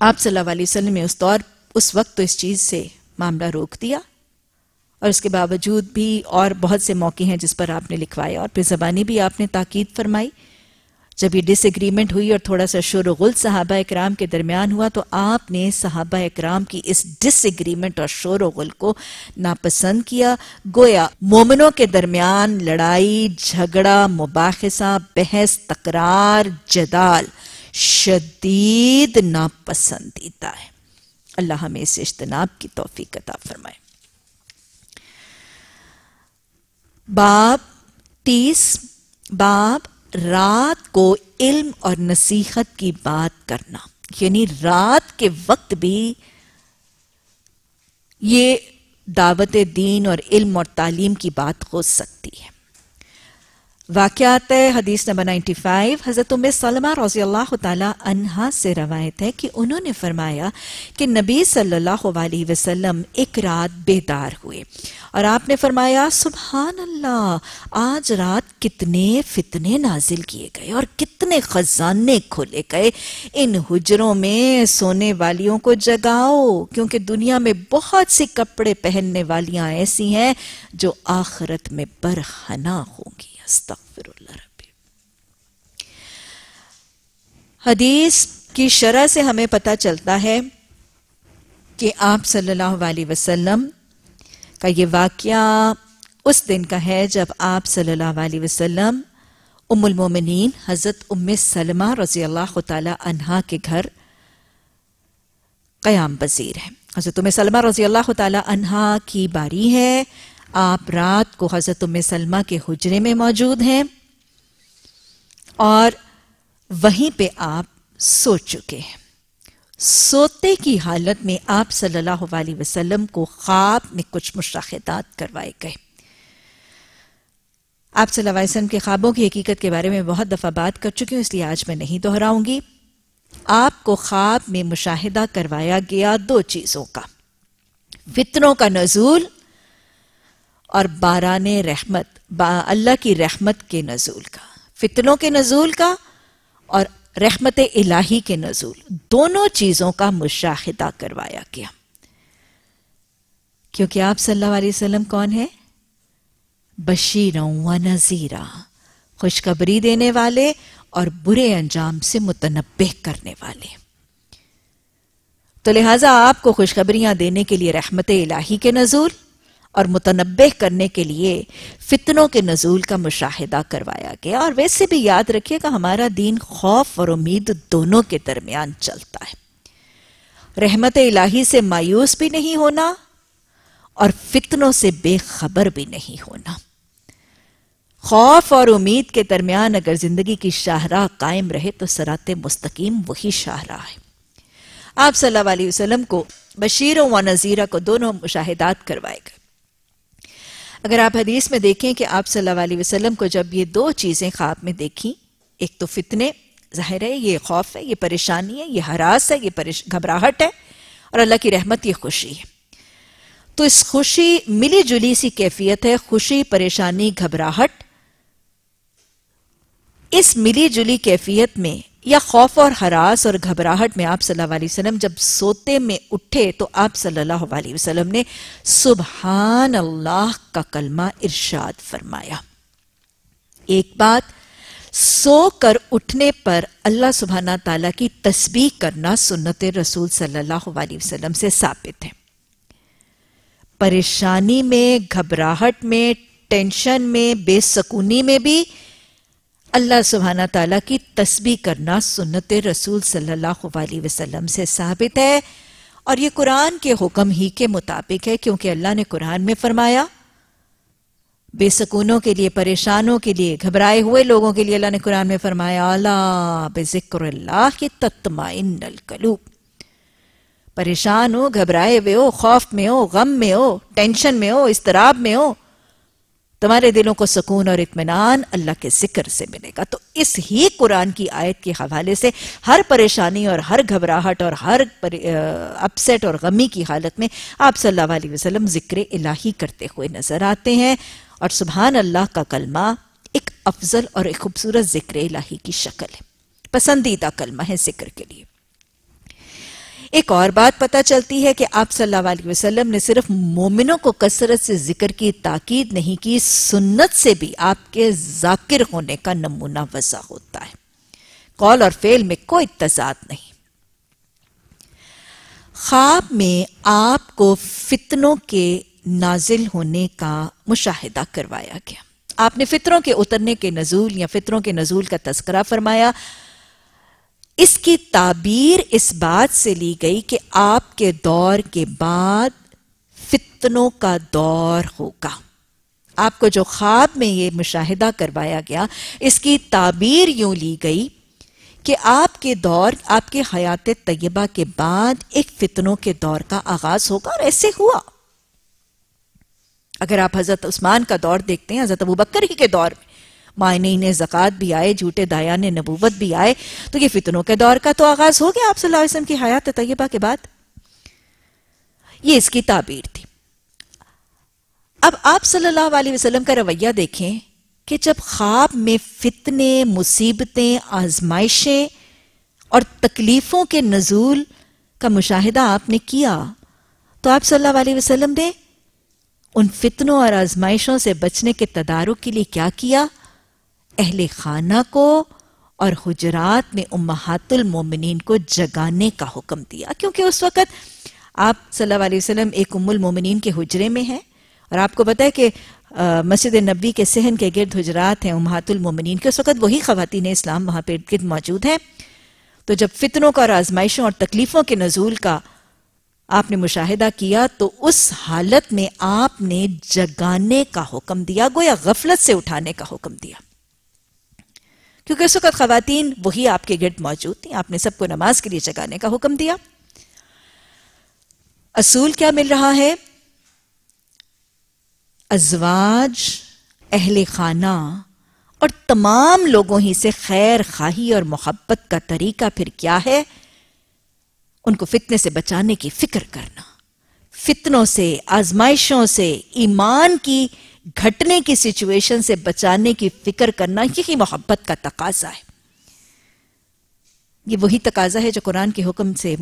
آپ صلی اللہ علیہ وسلم نے اس طور اس وقت تو اس چیز سے معاملہ روک دیا۔ اور اس کے باوجود بھی اور بہت سے موقع ہیں جس پر آپ نے لکھوایا اور پھر زبانی بھی آپ نے تاکید فرمائی۔ جب یہ ڈس اگریمنٹ ہوئی اور تھوڑا سا شور و غل صحابہ اکرام کے درمیان ہوا تو آپ نے صحابہ اکرام کی اس ڈس اگریمنٹ اور شور و غل کو ناپسند کیا۔ گویا مومنوں کے درمیان لڑائی، جھگڑا، مباحثہ، بحث، تکرار، جدال شدید ناپسندیدہ ہے۔ اللہ ہمیں اس اجتناب کی توفیق عطا فرمائے۔ باب تیس، باب رات کو علم اور نصیحت کی بات کرنا۔ یعنی رات کے وقت بھی یہ دعوت دین اور علم اور تعلیم کی بات ہو سکتی ہے۔ واقعات حدیث نمبر 95 حضرت ام سلمہ رضی اللہ تعالی عنہ سے روایت ہے کہ انہوں نے فرمایا کہ نبی صلی اللہ علیہ وسلم ایک رات بیدار ہوئے اور آپ نے فرمایا، سبحان اللہ، آج رات کتنے فتنے نازل کیے گئے اور کتنے خزانے کھولے گئے۔ ان حجروں میں سونے والیوں کو جگاؤ، کیونکہ دنیا میں بہت سی کپڑے پہننے والیاں ایسی ہیں جو آخرت میں برہنا ہوں گی۔ استغفر اللہ ربی. حدیث کی شرح سے ہمیں پتا چلتا ہے کہ آپ صلی اللہ علیہ وسلم کا یہ واقعہ اس دن کا ہے جب آپ صلی اللہ علیہ وسلم ام المومنین حضرت ام سلمہ رضی اللہ تعالی عنہ کے گھر قیام پذیر ہے حضرت ام سلمہ رضی اللہ تعالی عنہ کی باری ہے۔ آپ رات کو حضرت ام سلمہ کے حجرے میں موجود ہیں اور وہیں پہ آپ سو چکے ہیں۔ سوتے کی حالت میں آپ صلی اللہ علیہ وسلم کو خواب میں کچھ مشاہدات کروائے گئے۔ آپ صلی اللہ علیہ وسلم کے خوابوں کی حقیقت کے بارے میں بہت دفعہ بات کر چکی ہوں، اس لیے آج میں نہیں دہراؤں گی۔ آپ کو خواب میں مشاہدہ کروایا گیا دو چیزوں کا۔ فتنوں کا نزول اور باران رحمت اللہ کی رحمت کے نزول کا، فتنوں کے نزول کا اور رحمت الہی کے نزول، دونوں چیزوں کا مشاہدہ کروایا گیا۔ کیونکہ آپ صلی اللہ علیہ وسلم کون ہے بشیروں و نذیرہ خوشخبری دینے والے اور برے انجام سے متنبع کرنے والے۔ تو لہٰذا آپ کو خوشخبریاں دینے کے لیے رحمت الہی کے نزول اور متنبع کرنے کے لیے فتنوں کے نزول کا مشاہدہ کروایا گیا۔ اور ویسے بھی یاد رکھیے کہ ہمارا دین خوف اور امید دونوں کے درمیان چلتا ہے۔ رحمت الہی سے مایوس بھی نہیں ہونا اور فتنوں سے بے خبر بھی نہیں ہونا۔ خوف اور امید کے درمیان اگر زندگی کی شاہراہ قائم رہے تو سرات مستقیم وہی شاہراہ ہے۔ آپ صلی اللہ علیہ وسلم کو بشیروں و نظیرہ کو دونوں مشاہدات کروائے گئے۔ اگر آپ حدیث میں دیکھیں کہ آپ صلی اللہ علیہ وسلم کو جب یہ دو چیزیں خواب میں دیکھیں، ایک تو فتنے، ظاہر ہے یہ خوف ہے، یہ پریشانی ہے، یہ حراس ہے، یہ گھبراہٹ ہے اور اللہ کی رحمت یہ خوشی ہے۔ تو اس خوشی ملی جلی سی کیفیت ہے، خوشی، پریشانی، گھبراہٹ۔ اس ملی جلی کیفیت میں یا خوف اور حراس اور گھبراہٹ میں آپ صلی اللہ علیہ وسلم جب سوتے میں اٹھے تو آپ صلی اللہ علیہ وسلم نے سبحان اللہ کا کلمہ ارشاد فرمایا۔ ایک بات، سو کر اٹھنے پر اللہ سبحانہ تعالیٰ کی تسبیح کرنا سنت رسول صلی اللہ علیہ وسلم سے ثابت ہے۔ پریشانی میں، گھبراہٹ میں، ٹینشن میں، بے سکونی میں بھی اللہ سبحانہ تعالیٰ کی تسبیح کرنا سنت رسول صلی اللہ علیہ وسلم سے ثابت ہے اور یہ قرآن کے حکم ہی کے مطابق ہے کیونکہ اللہ نے قرآن میں فرمایا، بے سکونوں کے لیے، پریشانوں کے لیے، گھبرائے ہوئے لوگوں کے لیے اللہ نے قرآن میں فرمایا اللہ بے ذکر اللہ کی تتمائن القلوب۔ پریشان ہو، گھبرائے ہوئے ہو، خوف میں ہو، غم میں ہو، ٹینشن میں ہو استراب میں ہو۔ تمہارے دلوں کو سکون اور اطمینان اللہ کے ذکر سے ملے گا۔ تو اس ہی قرآن کی آیت کے حوالے سے ہر پریشانی اور ہر گھبراہٹ اور ہر اپسیٹ اور غمی کی حالت میں آپ صلی اللہ علیہ وسلم ذکر الہی کرتے ہوئے نظر آتے ہیں اور سبحان اللہ کا کلمہ ایک افضل اور ایک خوبصورت ذکر الہی کی شکل ہے۔ پسندیدہ کلمہ ہے ذکر کے لیے۔ ایک اور بات پتا چلتی ہے کہ آپ صلی اللہ علیہ وسلم نے صرف مومنوں کو کثرت سے ذکر کی، تاکید نہیں کی، سنت سے بھی آپ کے ذاکر ہونے کا نمونہ وضع ہوتا ہے۔ قول اور فعل میں کوئی تضاد نہیں۔ خواب میں آپ کو فتنوں کے نازل ہونے کا مشاہدہ کروایا گیا۔ آپ نے فطروں کے اترنے کے نزول یا فطروں کے نزول کا تذکرہ فرمایا۔ اس کی تعبیر اس بات سے لی گئی کہ آپ کے دور کے بعد فتنوں کا دور ہوگا۔ آپ کو جو خواب میں یہ مشاہدہ کروایا گیا، اس کی تعبیر یوں لی گئی کہ آپ کے دور، آپ کے حیات طیبہ کے بعد ایک فتنوں کے دور کا آغاز ہوگا اور ایسے ہوا۔ اگر آپ حضرت عثمان کا دور دیکھتے ہیں، حضرت ابو بکر ہی کے دور میں۔ معنی زکاة بھی آئے، جھوٹے دایان نبوت بھی آئے۔ تو یہ فتنوں کے دور کا تو آغاز ہو گیا آپ صلی اللہ علیہ وسلم کی حیات طیبہ کے بعد۔ یہ اس کی تعبیر تھی۔ اب آپ صلی اللہ علیہ وسلم کا رویہ دیکھیں کہ جب خواب میں فتنے، مصیبتیں، آزمائشیں اور تکلیفوں کے نزول کا مشاہدہ آپ نے کیا، تو آپ صلی اللہ علیہ وسلم نے ان فتنوں اور آزمائشوں سے بچنے کے تدارک کے لیے کیا کیا؟ اہل خانہ کو اور حجرات میں امہات المومنین کو جگانے کا حکم دیا۔ کیونکہ اس وقت آپ صلی اللہ علیہ وسلم ایک ام المومنین کے حجرے میں ہیں اور آپ کو پتا ہے کہ مسجد نبی کے سہن کے گرد حجرات ہیں، امہات المومنین کے۔ اس وقت وہی خواتین اسلام وہاں پہ گرد موجود ہیں۔ تو جب فتنوں کا اور آزمائشوں اور تکلیفوں کے نزول کا آپ نے مشاہدہ کیا، تو اس حالت میں آپ نے جگانے کا حکم دیا، گویا غفلت سے اٹھانے کا حکم دیا۔ کیونکہ اس وقت خواتین وہی آپ کے گرد موجود تھیں، آپ نے سب کو نماز کے لیے جگانے کا حکم دیا۔ اصول کیا مل رہا ہے؟ ازواج، اہل خانہ اور تمام لوگوں ہی سے خیر، خواہی اور محبت کا طریقہ پھر کیا ہے؟ ان کو فتنے سے بچانے کی فکر کرنا، فتنوں سے، آزمائشوں سے، ایمان کی گھٹنے کی سچویشن سے بچانے کی فکر کرنا یہی محبت کا تقاضا ہے۔ یہ وہی تقاضا ہے جو قرآن کے حکم سے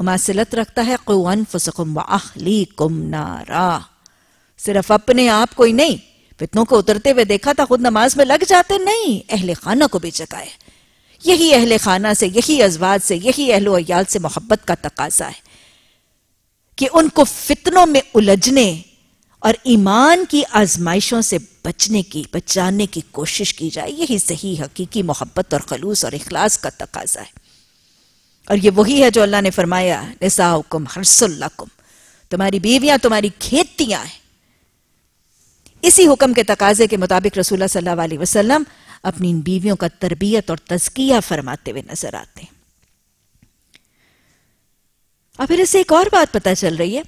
مماثلت رکھتا ہے۔ قو انفسکم واہلیکم نارا۔ صرف اپنے آپ کو ہی نہیں، فتنوں کو اترتے ہوئے دیکھا تھا، خود نماز میں لگ جاتے نہیں، اہل خانہ کو بھی جگائے۔ یہی اہل خانہ سے، یہی ازواج سے، یہی اہل و عیال سے محبت کا تقاضا ہے۔ کہ ان کو فتنوں میں الجھنے اور ایمان کی آزمائشوں سے بچنے کی، بچانے کی کوشش کی جائے، یہی صحیح حقیقی محبت اور خلوص اور اخلاص کا تقاضا ہے۔ اور یہ وہی ہے جو اللہ نے فرمایا، نساؤکم حرس اللہ تمہاری بیویاں، تمہاری کھیتیاں ہیں۔ اسی حکم کے تقاضے کے مطابق رسول اللہ صلی اللہ علیہ وسلم اپنی ان بیویوں کا تربیت اور تزکیہ فرماتے ہوئے نظر آتے ہیں۔ اور پھر اسے ایک اور بات پتہ چل رہی ہے۔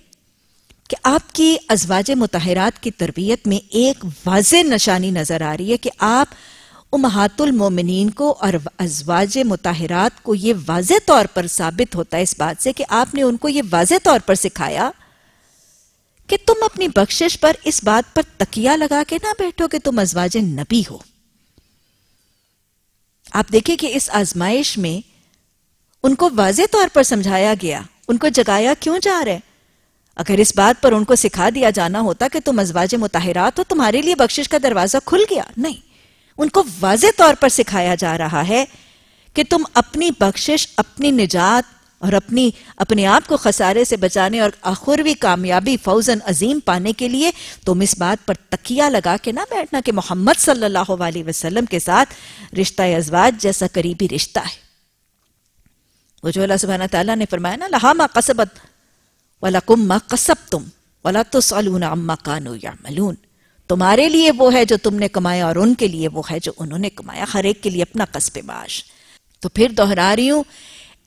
کہ آپ کی ازواج متحرات کی تربیت میں ایک واضح نشانی نظر آ رہی ہے کہ آپ امہات المومنین کو اور ازواج متحرات کو یہ واضح طور پر ثابت ہوتا ہے اس بات سے کہ آپ نے ان کو یہ واضح طور پر سکھایا کہ تم اپنی بخشش پر اس بات پر تکیہ لگا کے نہ بیٹھو کہ تم ازواج نبی ہو۔ آپ دیکھیں کہ اس آزمائش میں ان کو واضح طور پر سمجھایا گیا، ان کو جگایا کیوں جا رہے اگر اس بات پر ان کو سکھا دیا جانا ہوتا کہ تم ازواج متحرات ہو، تمہارے لیے بخشش کا دروازہ کھل گیا۔ نہیں، ان کو واضح طور پر سکھایا جا رہا ہے کہ تم اپنی بخشش، اپنی نجات اور اپنی، اپنے آپ کو خسارے سے بچانے اور آخروی کامیابی فوزن عظیم پانے کے لیے تم اس بات پر تکیہ لگا کے نہ بیٹھنا کہ محمد صلی اللہ علیہ وسلم کے ساتھ رشتہ ازواج جیسا قریبی رشتہ ہے۔ وہ جو اللہ سبحانہ تعالیٰ نے فرمایا نا، لہا ما قصبت وَلَكُمْ مَا قَصَبْتُمْ وَلَا تُسْعَلُونَ عَمَّا كَانُوا يَعْمَلُونَ تمہارے لیے وہ ہے جو تم نے کمایا اور ان کے لیے وہ ہے جو انہوں نے کمایا، ہر ایک کے لیے اپنا قصب باش تو پھر دہرا رہی ہوں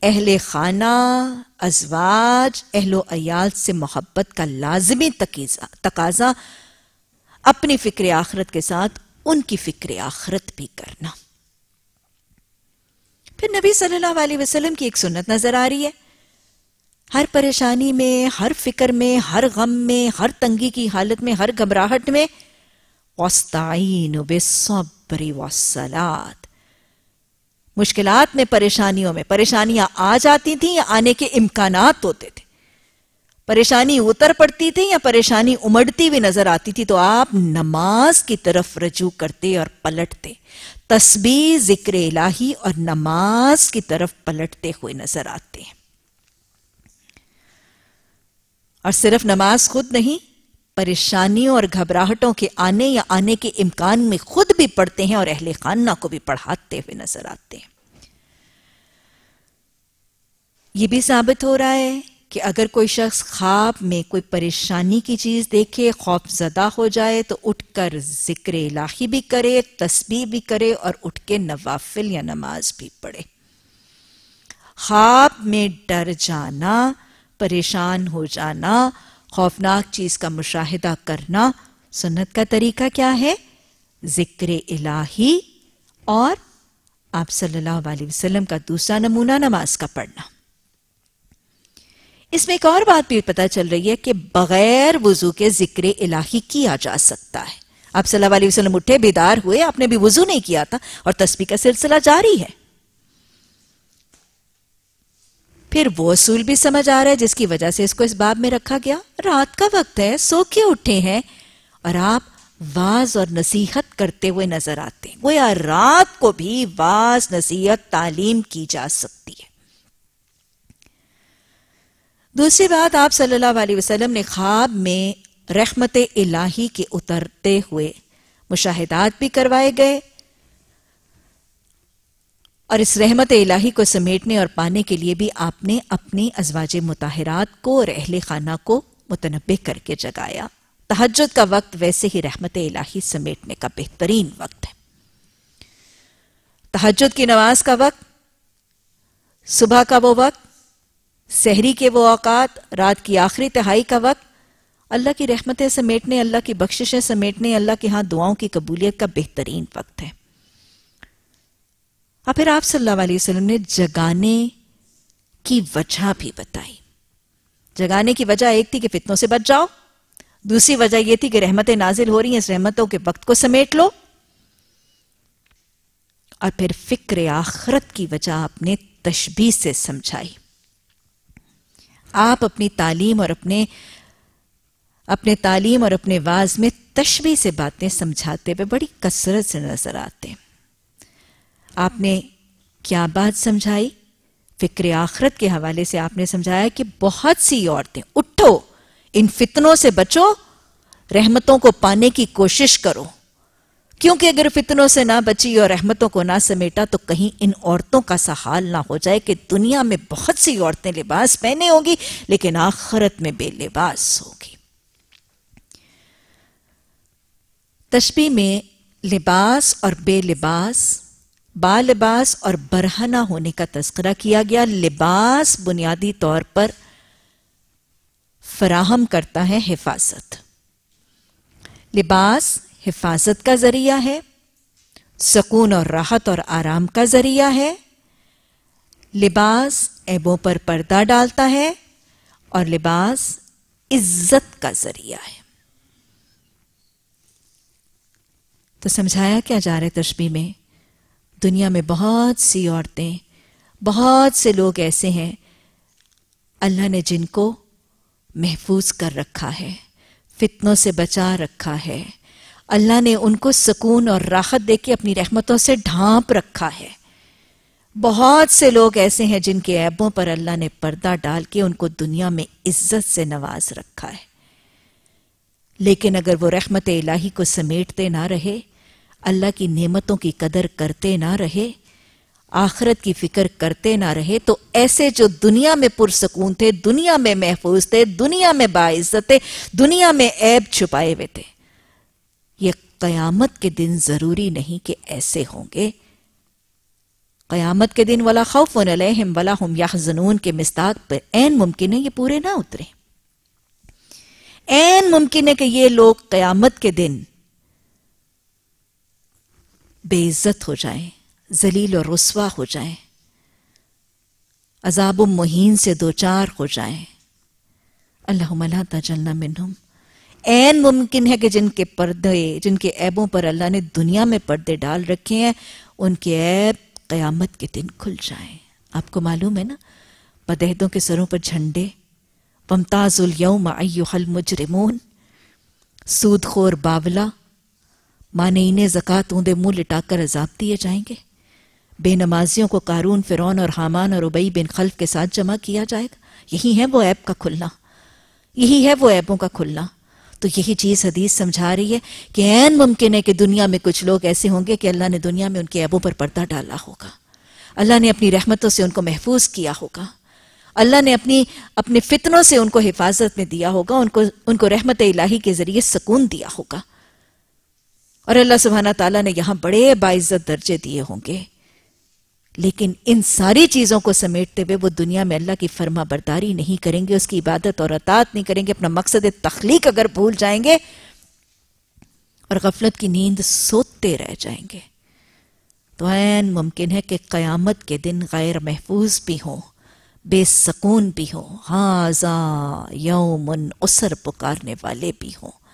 اہل خانہ، ازواج، اہل و عیال سے محبت کا لازمی تقاضا۔ اپنی فکر آخرت کے ساتھ ان کی فکر آخرت بھی کرنا۔ پھر نبی صلی اللہ علیہ وسلم کی ایک سنت نظر آ رہی ہے۔ ہر پریشانی میں، ہر فکر میں، ہر غم میں، ہر تنگی کی حالت میں، ہر گھبراہٹ میں، وَاسْتَعِينُ بِالصَّبْرِ وَالصَّلَاةِ۔ مشکلات میں، پریشانیوں میں، پریشانیاں آ جاتی تھیں یا آنے کے امکانات ہوتے تھے۔ پریشانی اتر پڑتی تھی یا پریشانی امڑتی بھی نظر آتی تھی تو آپ نماز کی طرف رجوع کرتے اور پلٹتے۔ تسبیح، ذکر الہی اور نماز کی طرف پلٹتے ہوئے نظر آتے۔ ہیں اور صرف نماز خود نہیں، پریشانیوں اور گھبراہٹوں کے آنے یا آنے کے امکان میں خود بھی پڑھتے ہیں اور اہل خانہ کو بھی پڑھاتے ہوئے نظر آتے ہیں۔ یہ بھی ثابت ہو رہا ہے کہ اگر کوئی شخص خواب میں کوئی پریشانی کی چیز دیکھے، خوف زدہ ہو جائے تو اٹھ کر ذکر الہی بھی کرے، تسبیح بھی کرے اور اٹھ کے نوافل یا نماز بھی پڑھے۔ خواب میں ڈر جانا پریشان ہو جانا، خوفناک چیز کا مشاہدہ کرنا سنت کا طریقہ کیا ہے؟ ذکر الہی اور آپ صلی اللہ علیہ وسلم کا دوسرا نمونہ نماز کا پڑھنا۔ اس میں ایک اور بات بھی پتا چل رہی ہے کہ بغیر وضو کے ذکر الہی کیا جا سکتا ہے۔ آپ صلی اللہ علیہ وسلم اٹھے، بیدار ہوئے، آپ نے بھی وضو نہیں کیا تھا اور تسبیح کا سلسلہ جاری ہے۔ پھر وہ اصول بھی سمجھ آ رہا ہے جس کی وجہ سے اس کو اس باب میں رکھا گیا، رات کا وقت ہے، سو کے اٹھے ہیں اور آپ واز اور نصیحت کرتے ہوئے نظر آتے ہیں۔ گویا رات کو بھی واز، نصیحت، تعلیم کی جا سکتی ہے۔ دوسری بات، آپ صلی اللہ علیہ وسلم نے خواب میں رحمت الہی کے اترتے ہوئے مشاہدات بھی کروائے گئے۔ اور اس رحمت الہی کو سمیٹنے اور پانے کے لیے بھی آپ نے اپنی ازواج متحرات کو اور اہل خانہ کو متنبع کر کے جگایا۔ تحجد کا وقت ویسے ہی رحمت الہی سمیٹنے کا بہترین وقت ہے۔ تحجد کی نماز کا وقت، صبح کا وہ وقت، سحری کے وہ اوقات، رات کی آخری تہائی کا وقت۔ اللہ کی رحمتیں سمیٹنے، اللہ کی بخششیں سمیٹنے، اللہ کے ہاں دعاؤں کی قبولیت کا بہترین وقت ہے۔ اور پھر آپ صلی اللہ علیہ وسلم نے جگانے کی وجہ بھی بتائی۔ جگانے کی وجہ ایک تھی کہ فتنوں سے بچ جاؤ، دوسری وجہ یہ تھی کہ رحمتیں نازل ہو رہی ہیں، اس رحمتوں کے وقت کو سمیٹ لو۔ اور پھر فکر آخرت کی وجہ آپ نے تشبیح سے سمجھائی۔ آپ اپنی تعلیم اور اپنے اپنے تعلیم اور اپنے واز میں تشبیح سے باتیں سمجھاتے ہوئے بڑی کثرت سے نظر آتے ہیں۔ آپ نے کیا بات سمجھائی؟ فکر آخرت کے حوالے سے آپ نے سمجھایا کہ بہت سی عورتیں، اٹھو، ان فتنوں سے بچو، رحمتوں کو پانے کی کوشش کرو۔ کیونکہ اگر فتنوں سے نہ بچی اور رحمتوں کو نہ سمیٹا تو کہیں ان عورتوں کا سا حال نہ ہو جائے کہ دنیا میں بہت سی عورتیں لباس پہنے ہوں گی، لیکن آخرت میں بے لباس ہوگی۔ تشبیح میں لباس اور بے لباس با لباس اور برہنہ ہونے کا تذکرہ کیا گیا۔ لباس بنیادی طور پر فراہم کرتا ہے حفاظت۔ لباس حفاظت کا ذریعہ ہے، سکون اور راحت اور آرام کا ذریعہ ہے۔ لباس ایبوں پر پردہ ڈالتا ہے اور لباس عزت کا ذریعہ ہے۔ تو سمجھایا کیا جا رہے تشبیح میں؟ دنیا میں بہت سی عورتیں، بہت سے لوگ ایسے ہیں، اللہ نے جن کو محفوظ کر رکھا ہے، فتنوں سے بچا رکھا ہے۔ اللہ نے ان کو سکون اور راحت دے کے اپنی رحمتوں سے ڈھانپ رکھا ہے۔ بہت سے لوگ ایسے ہیں جن کے عیبوں پر اللہ نے پردہ ڈال کے ان کو دنیا میں عزت سے نواز رکھا ہے۔ لیکن اگر وہ رحمت الہی کو سمیٹتے نہ رہے اللہ کی نعمتوں کی قدر کرتے نہ رہے، آخرت کی فکر کرتے نہ رہے، تو ایسے جو دنیا میں پرسکون تھے، دنیا میں محفوظ تھے، دنیا میں باعزت تھے، دنیا میں عیب چھپائے ہوئے تھے۔ یہ قیامت کے دن ضروری نہیں کہ ایسے ہوں گے۔ قیامت کے دن ولا خوف علیہم ولا ہم یحزنون کے مستاق پر این ممکن ہے یہ پورے نہ اترے۔ این ممکن ہے کہ یہ لوگ قیامت کے دن بے عزت ہو جائیں ذلیل اور رسوا ہو جائیں عذاب و مہین سے دوچار ہو جائیں اللہ ملا تجلنا منہم۔ این ممکن ہے کہ جن کے پردے، جن کے عیبوں پر اللہ نے دنیا میں پردے ڈال رکھے ہیں، ان کے عیب قیامت کے دن کھل جائیں۔ آپ کو معلوم ہے نا؟ بدہدوں کے سروں پر جھنڈے۔ ومتاز الیوم ایوہ المجرمون۔ سود خور باولا۔ مانعین زکاة اوندے منہ لٹا کر عذاب دیے جائیں گے؟ بے نمازیوں کو قارون فرون اور حامان اور عبی بن خلف کے ساتھ جمع کیا جائے گا؟ یہی ہے وہ عیب کا کھلنا۔ یہی ہے وہ عیبوں کا کھلنا۔ تو یہی چیز حدیث سمجھا رہی ہے کہ این ممکن ہے کہ دنیا میں کچھ لوگ ایسے ہوں گے کہ اللہ نے دنیا میں ان کے عیبوں پر پردہ ڈالا ہوگا۔ اللہ نے اپنی رحمتوں سے ان کو محفوظ کیا ہوگا۔ اللہ نے اپنی، اپنے فتنوں سے ان کو حفاظت میں دیا ہوگا، ان کو ان کو رحمت الہی کے ذریعے سکون دیا ہوگا۔ اور اللہ سبحانہ تعالیٰ نے یہاں بڑے باعزت درجے دیے ہوں گے۔ لیکن ان ساری چیزوں کو سمیٹتے ہوئے وہ دنیا میں اللہ کی فرما برداری نہیں کریں گے، اس کی عبادت اور اطاعت نہیں کریں گے، اپنا مقصد تخلیق اگر بھول جائیں گے اور غفلت کی نیند سوتے رہ جائیں گے۔ تو این ممکن ہے کہ قیامت کے دن غیر محفوظ بھی ہوں، بے سکون بھی ہوں ہاضا یومن اسر پکارنے والے بھی ہوں۔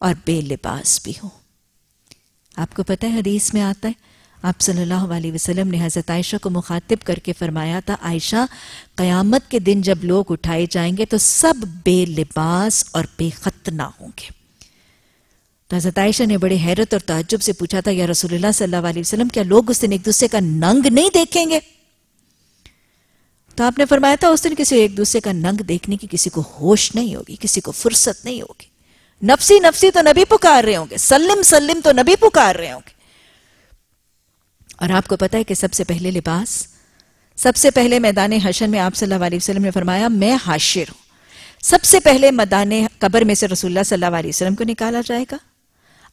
اور بے لباس بھی ہوں۔ آپ کو پتہ ہے حدیث میں آتا ہے، آپ صلی اللہ علیہ وسلم نے حضرت عائشہ کو مخاطب کر کے فرمایا تھا، عائشہ، قیامت کے دن جب لوگ اٹھائے جائیں گے تو سب بے لباس اور بے ختنہ ہوں گے۔ تو حضرت عائشہ نے بڑے حیرت اور تعجب سے پوچھا تھا، یا رسول اللہ صلی اللہ علیہ وسلم، کیا لوگ اس دن ایک دوسرے کا ننگ نہیں دیکھیں گے؟ تو آپ نے فرمایا تھا، اس دن کسی ایک دوسرے کا ننگ دیکھنے کی کسی کو ہوش نہیں ہوگی، کسی کو فرصت نہیں ہوگی۔ نفسی نفسی تو نبی پکار رہے ہوں گے، سلم سلم تو نبی پکار رہے ہوں گے۔ اور آپ کو پتا ہے کہ سب سے پہلے لباس، سب سے پہلے میدان حشر میں آپ صلی اللہ علیہ وسلم نے فرمایا، میں حاشر ہوں۔ سب سے پہلے میدان قبر میں سے رسول اللہ صلی اللہ علیہ وسلم کو نکالا جائے گا۔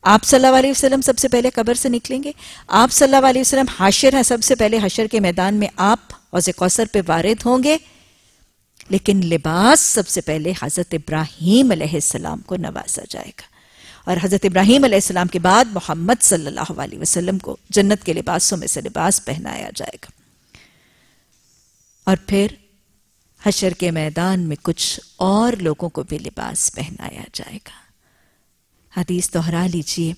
آپ صلی اللہ علیہ وسلم سب سے پہلے قبر سے نکلیں گے۔ آپ صلی اللہ علیہ وسلم حاشر ہیں، سب سے پہلے حشر کے میدان میں آپ حوض کوثر پہ وارد ہوں گے۔ لیکن لباس سب سے پہلے حضرت ابراہیم علیہ السلام کو نوازا جائے گا۔ اور حضرت ابراہیم علیہ السلام کے بعد محمد صلی اللہ علیہ وسلم کو جنت کے لباسوں میں سے لباس پہنایا جائے گا۔ اور پھر حشر کے میدان میں کچھ اور لوگوں کو بھی لباس پہنایا جائے گا۔ حدیث دوہرا لیجیے۔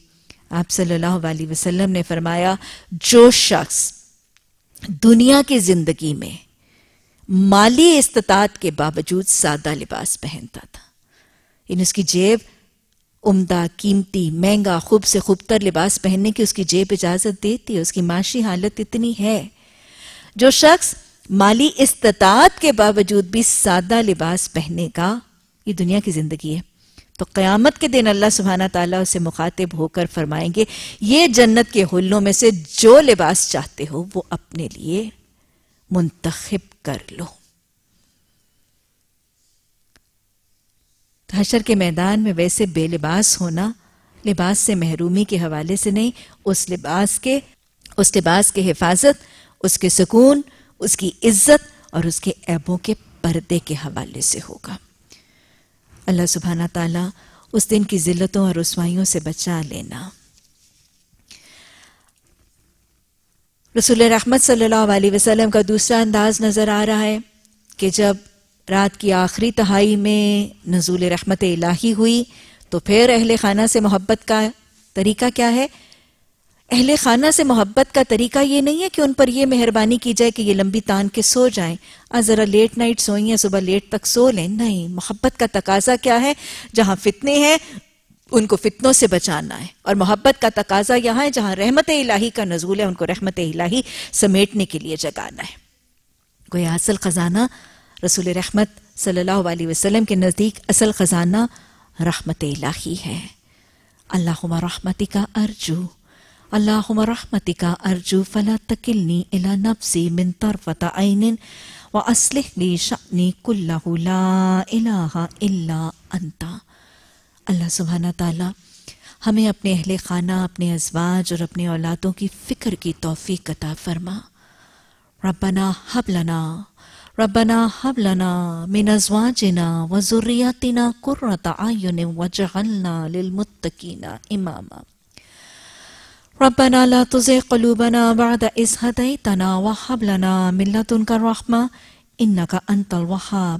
آپ صلی اللہ علیہ وسلم نے فرمایا، جو شخص دنیا کی زندگی میں مالی استطاعت کے باوجود سادہ لباس پہنتا تھا۔ ان یعنی اس کی جیب عمدہ، قیمتی، مہنگا، خوب سے خوب تر لباس پہننے کی اس کی جیب اجازت دیتی ہے اس کی معاشی حالت اتنی ہے۔ جو شخص مالی استطاعت کے باوجود بھی سادہ لباس پہنے گا، یہ دنیا کی زندگی ہے۔ تو قیامت کے دن اللہ سبحانہ تعالیٰ اسے مخاطب ہو کر فرمائیں گے، یہ جنت کے حلوں میں سے جو لباس چاہتے ہو، وہ اپنے لیے منتخب کر لو۔ حشر کے میدان میں ویسے بے لباس ہونا، لباس سے محرومی کے حوالے سے نہیں، اس لباس کے، اس لباس کے حفاظت، اس کے سکون، اس کی عزت اور اس کے عیبوں کے پردے کے حوالے سے ہوگا۔ اللہ سبحانہ تعالیٰ اس دن کی ذلتوں اور رسوائیوں سے بچا لینا۔ رسول رحمت صلی اللہ علیہ وسلم کا دوسرا انداز نظر آ رہا ہے کہ جب رات کی آخری تہائی میں نزول رحمت الہی ہوئی تو پھر اہل خانہ سے محبت کا طریقہ کیا ہے؟ اہل خانہ سے محبت کا طریقہ یہ نہیں ہے کہ ان پر یہ مہربانی کی جائے کہ یہ لمبی تان کے سو جائیں، آج ذرا لیٹ نائٹ سوئیں یا صبح لیٹ تک سو لیں۔ نہیں، محبت کا تقاضا کیا ہے؟ جہاں فتنے ہیں ان کو فتنوں سے بچانا ہے اور محبت کا تقاضا یہاں ہے جہاں رحمت الہی کا نزول ہے، ان کو رحمت الہی سمیٹنے کے لیے جگانا ہے۔ کوئی اصل خزانہ؟ رسول رحمت صلی اللہ علیہ وسلم کے نزدیک اصل خزانہ رحمت الہی ہے۔ اللہم رحمتی کا ارجو، اللہم رحمتی کا ارجو، فلا تکلنی الى نفسی من طرفت عین وَأَصْلِحْ لِي شَأْنِي كُلَّهُ لَا إِلَهَ إِلَّا أَنْتَ اللہ سبحانہ تعالیٰ ہمیں اپنے اہل خانہ، اپنے ازواج اور اپنے اولادوں کی فکر کی توفیق عطا فرما۔ ربنا حب لنا، ربنا حب لنا من ازواجنا وذریاتنا قرۃ اعین وجعلنا للمتقین اماما۔ ربنا لا تزغ قلوبنا بعد إذ هديتنا وهب لنا من لدنك الرحمة إنك أنت الوهاب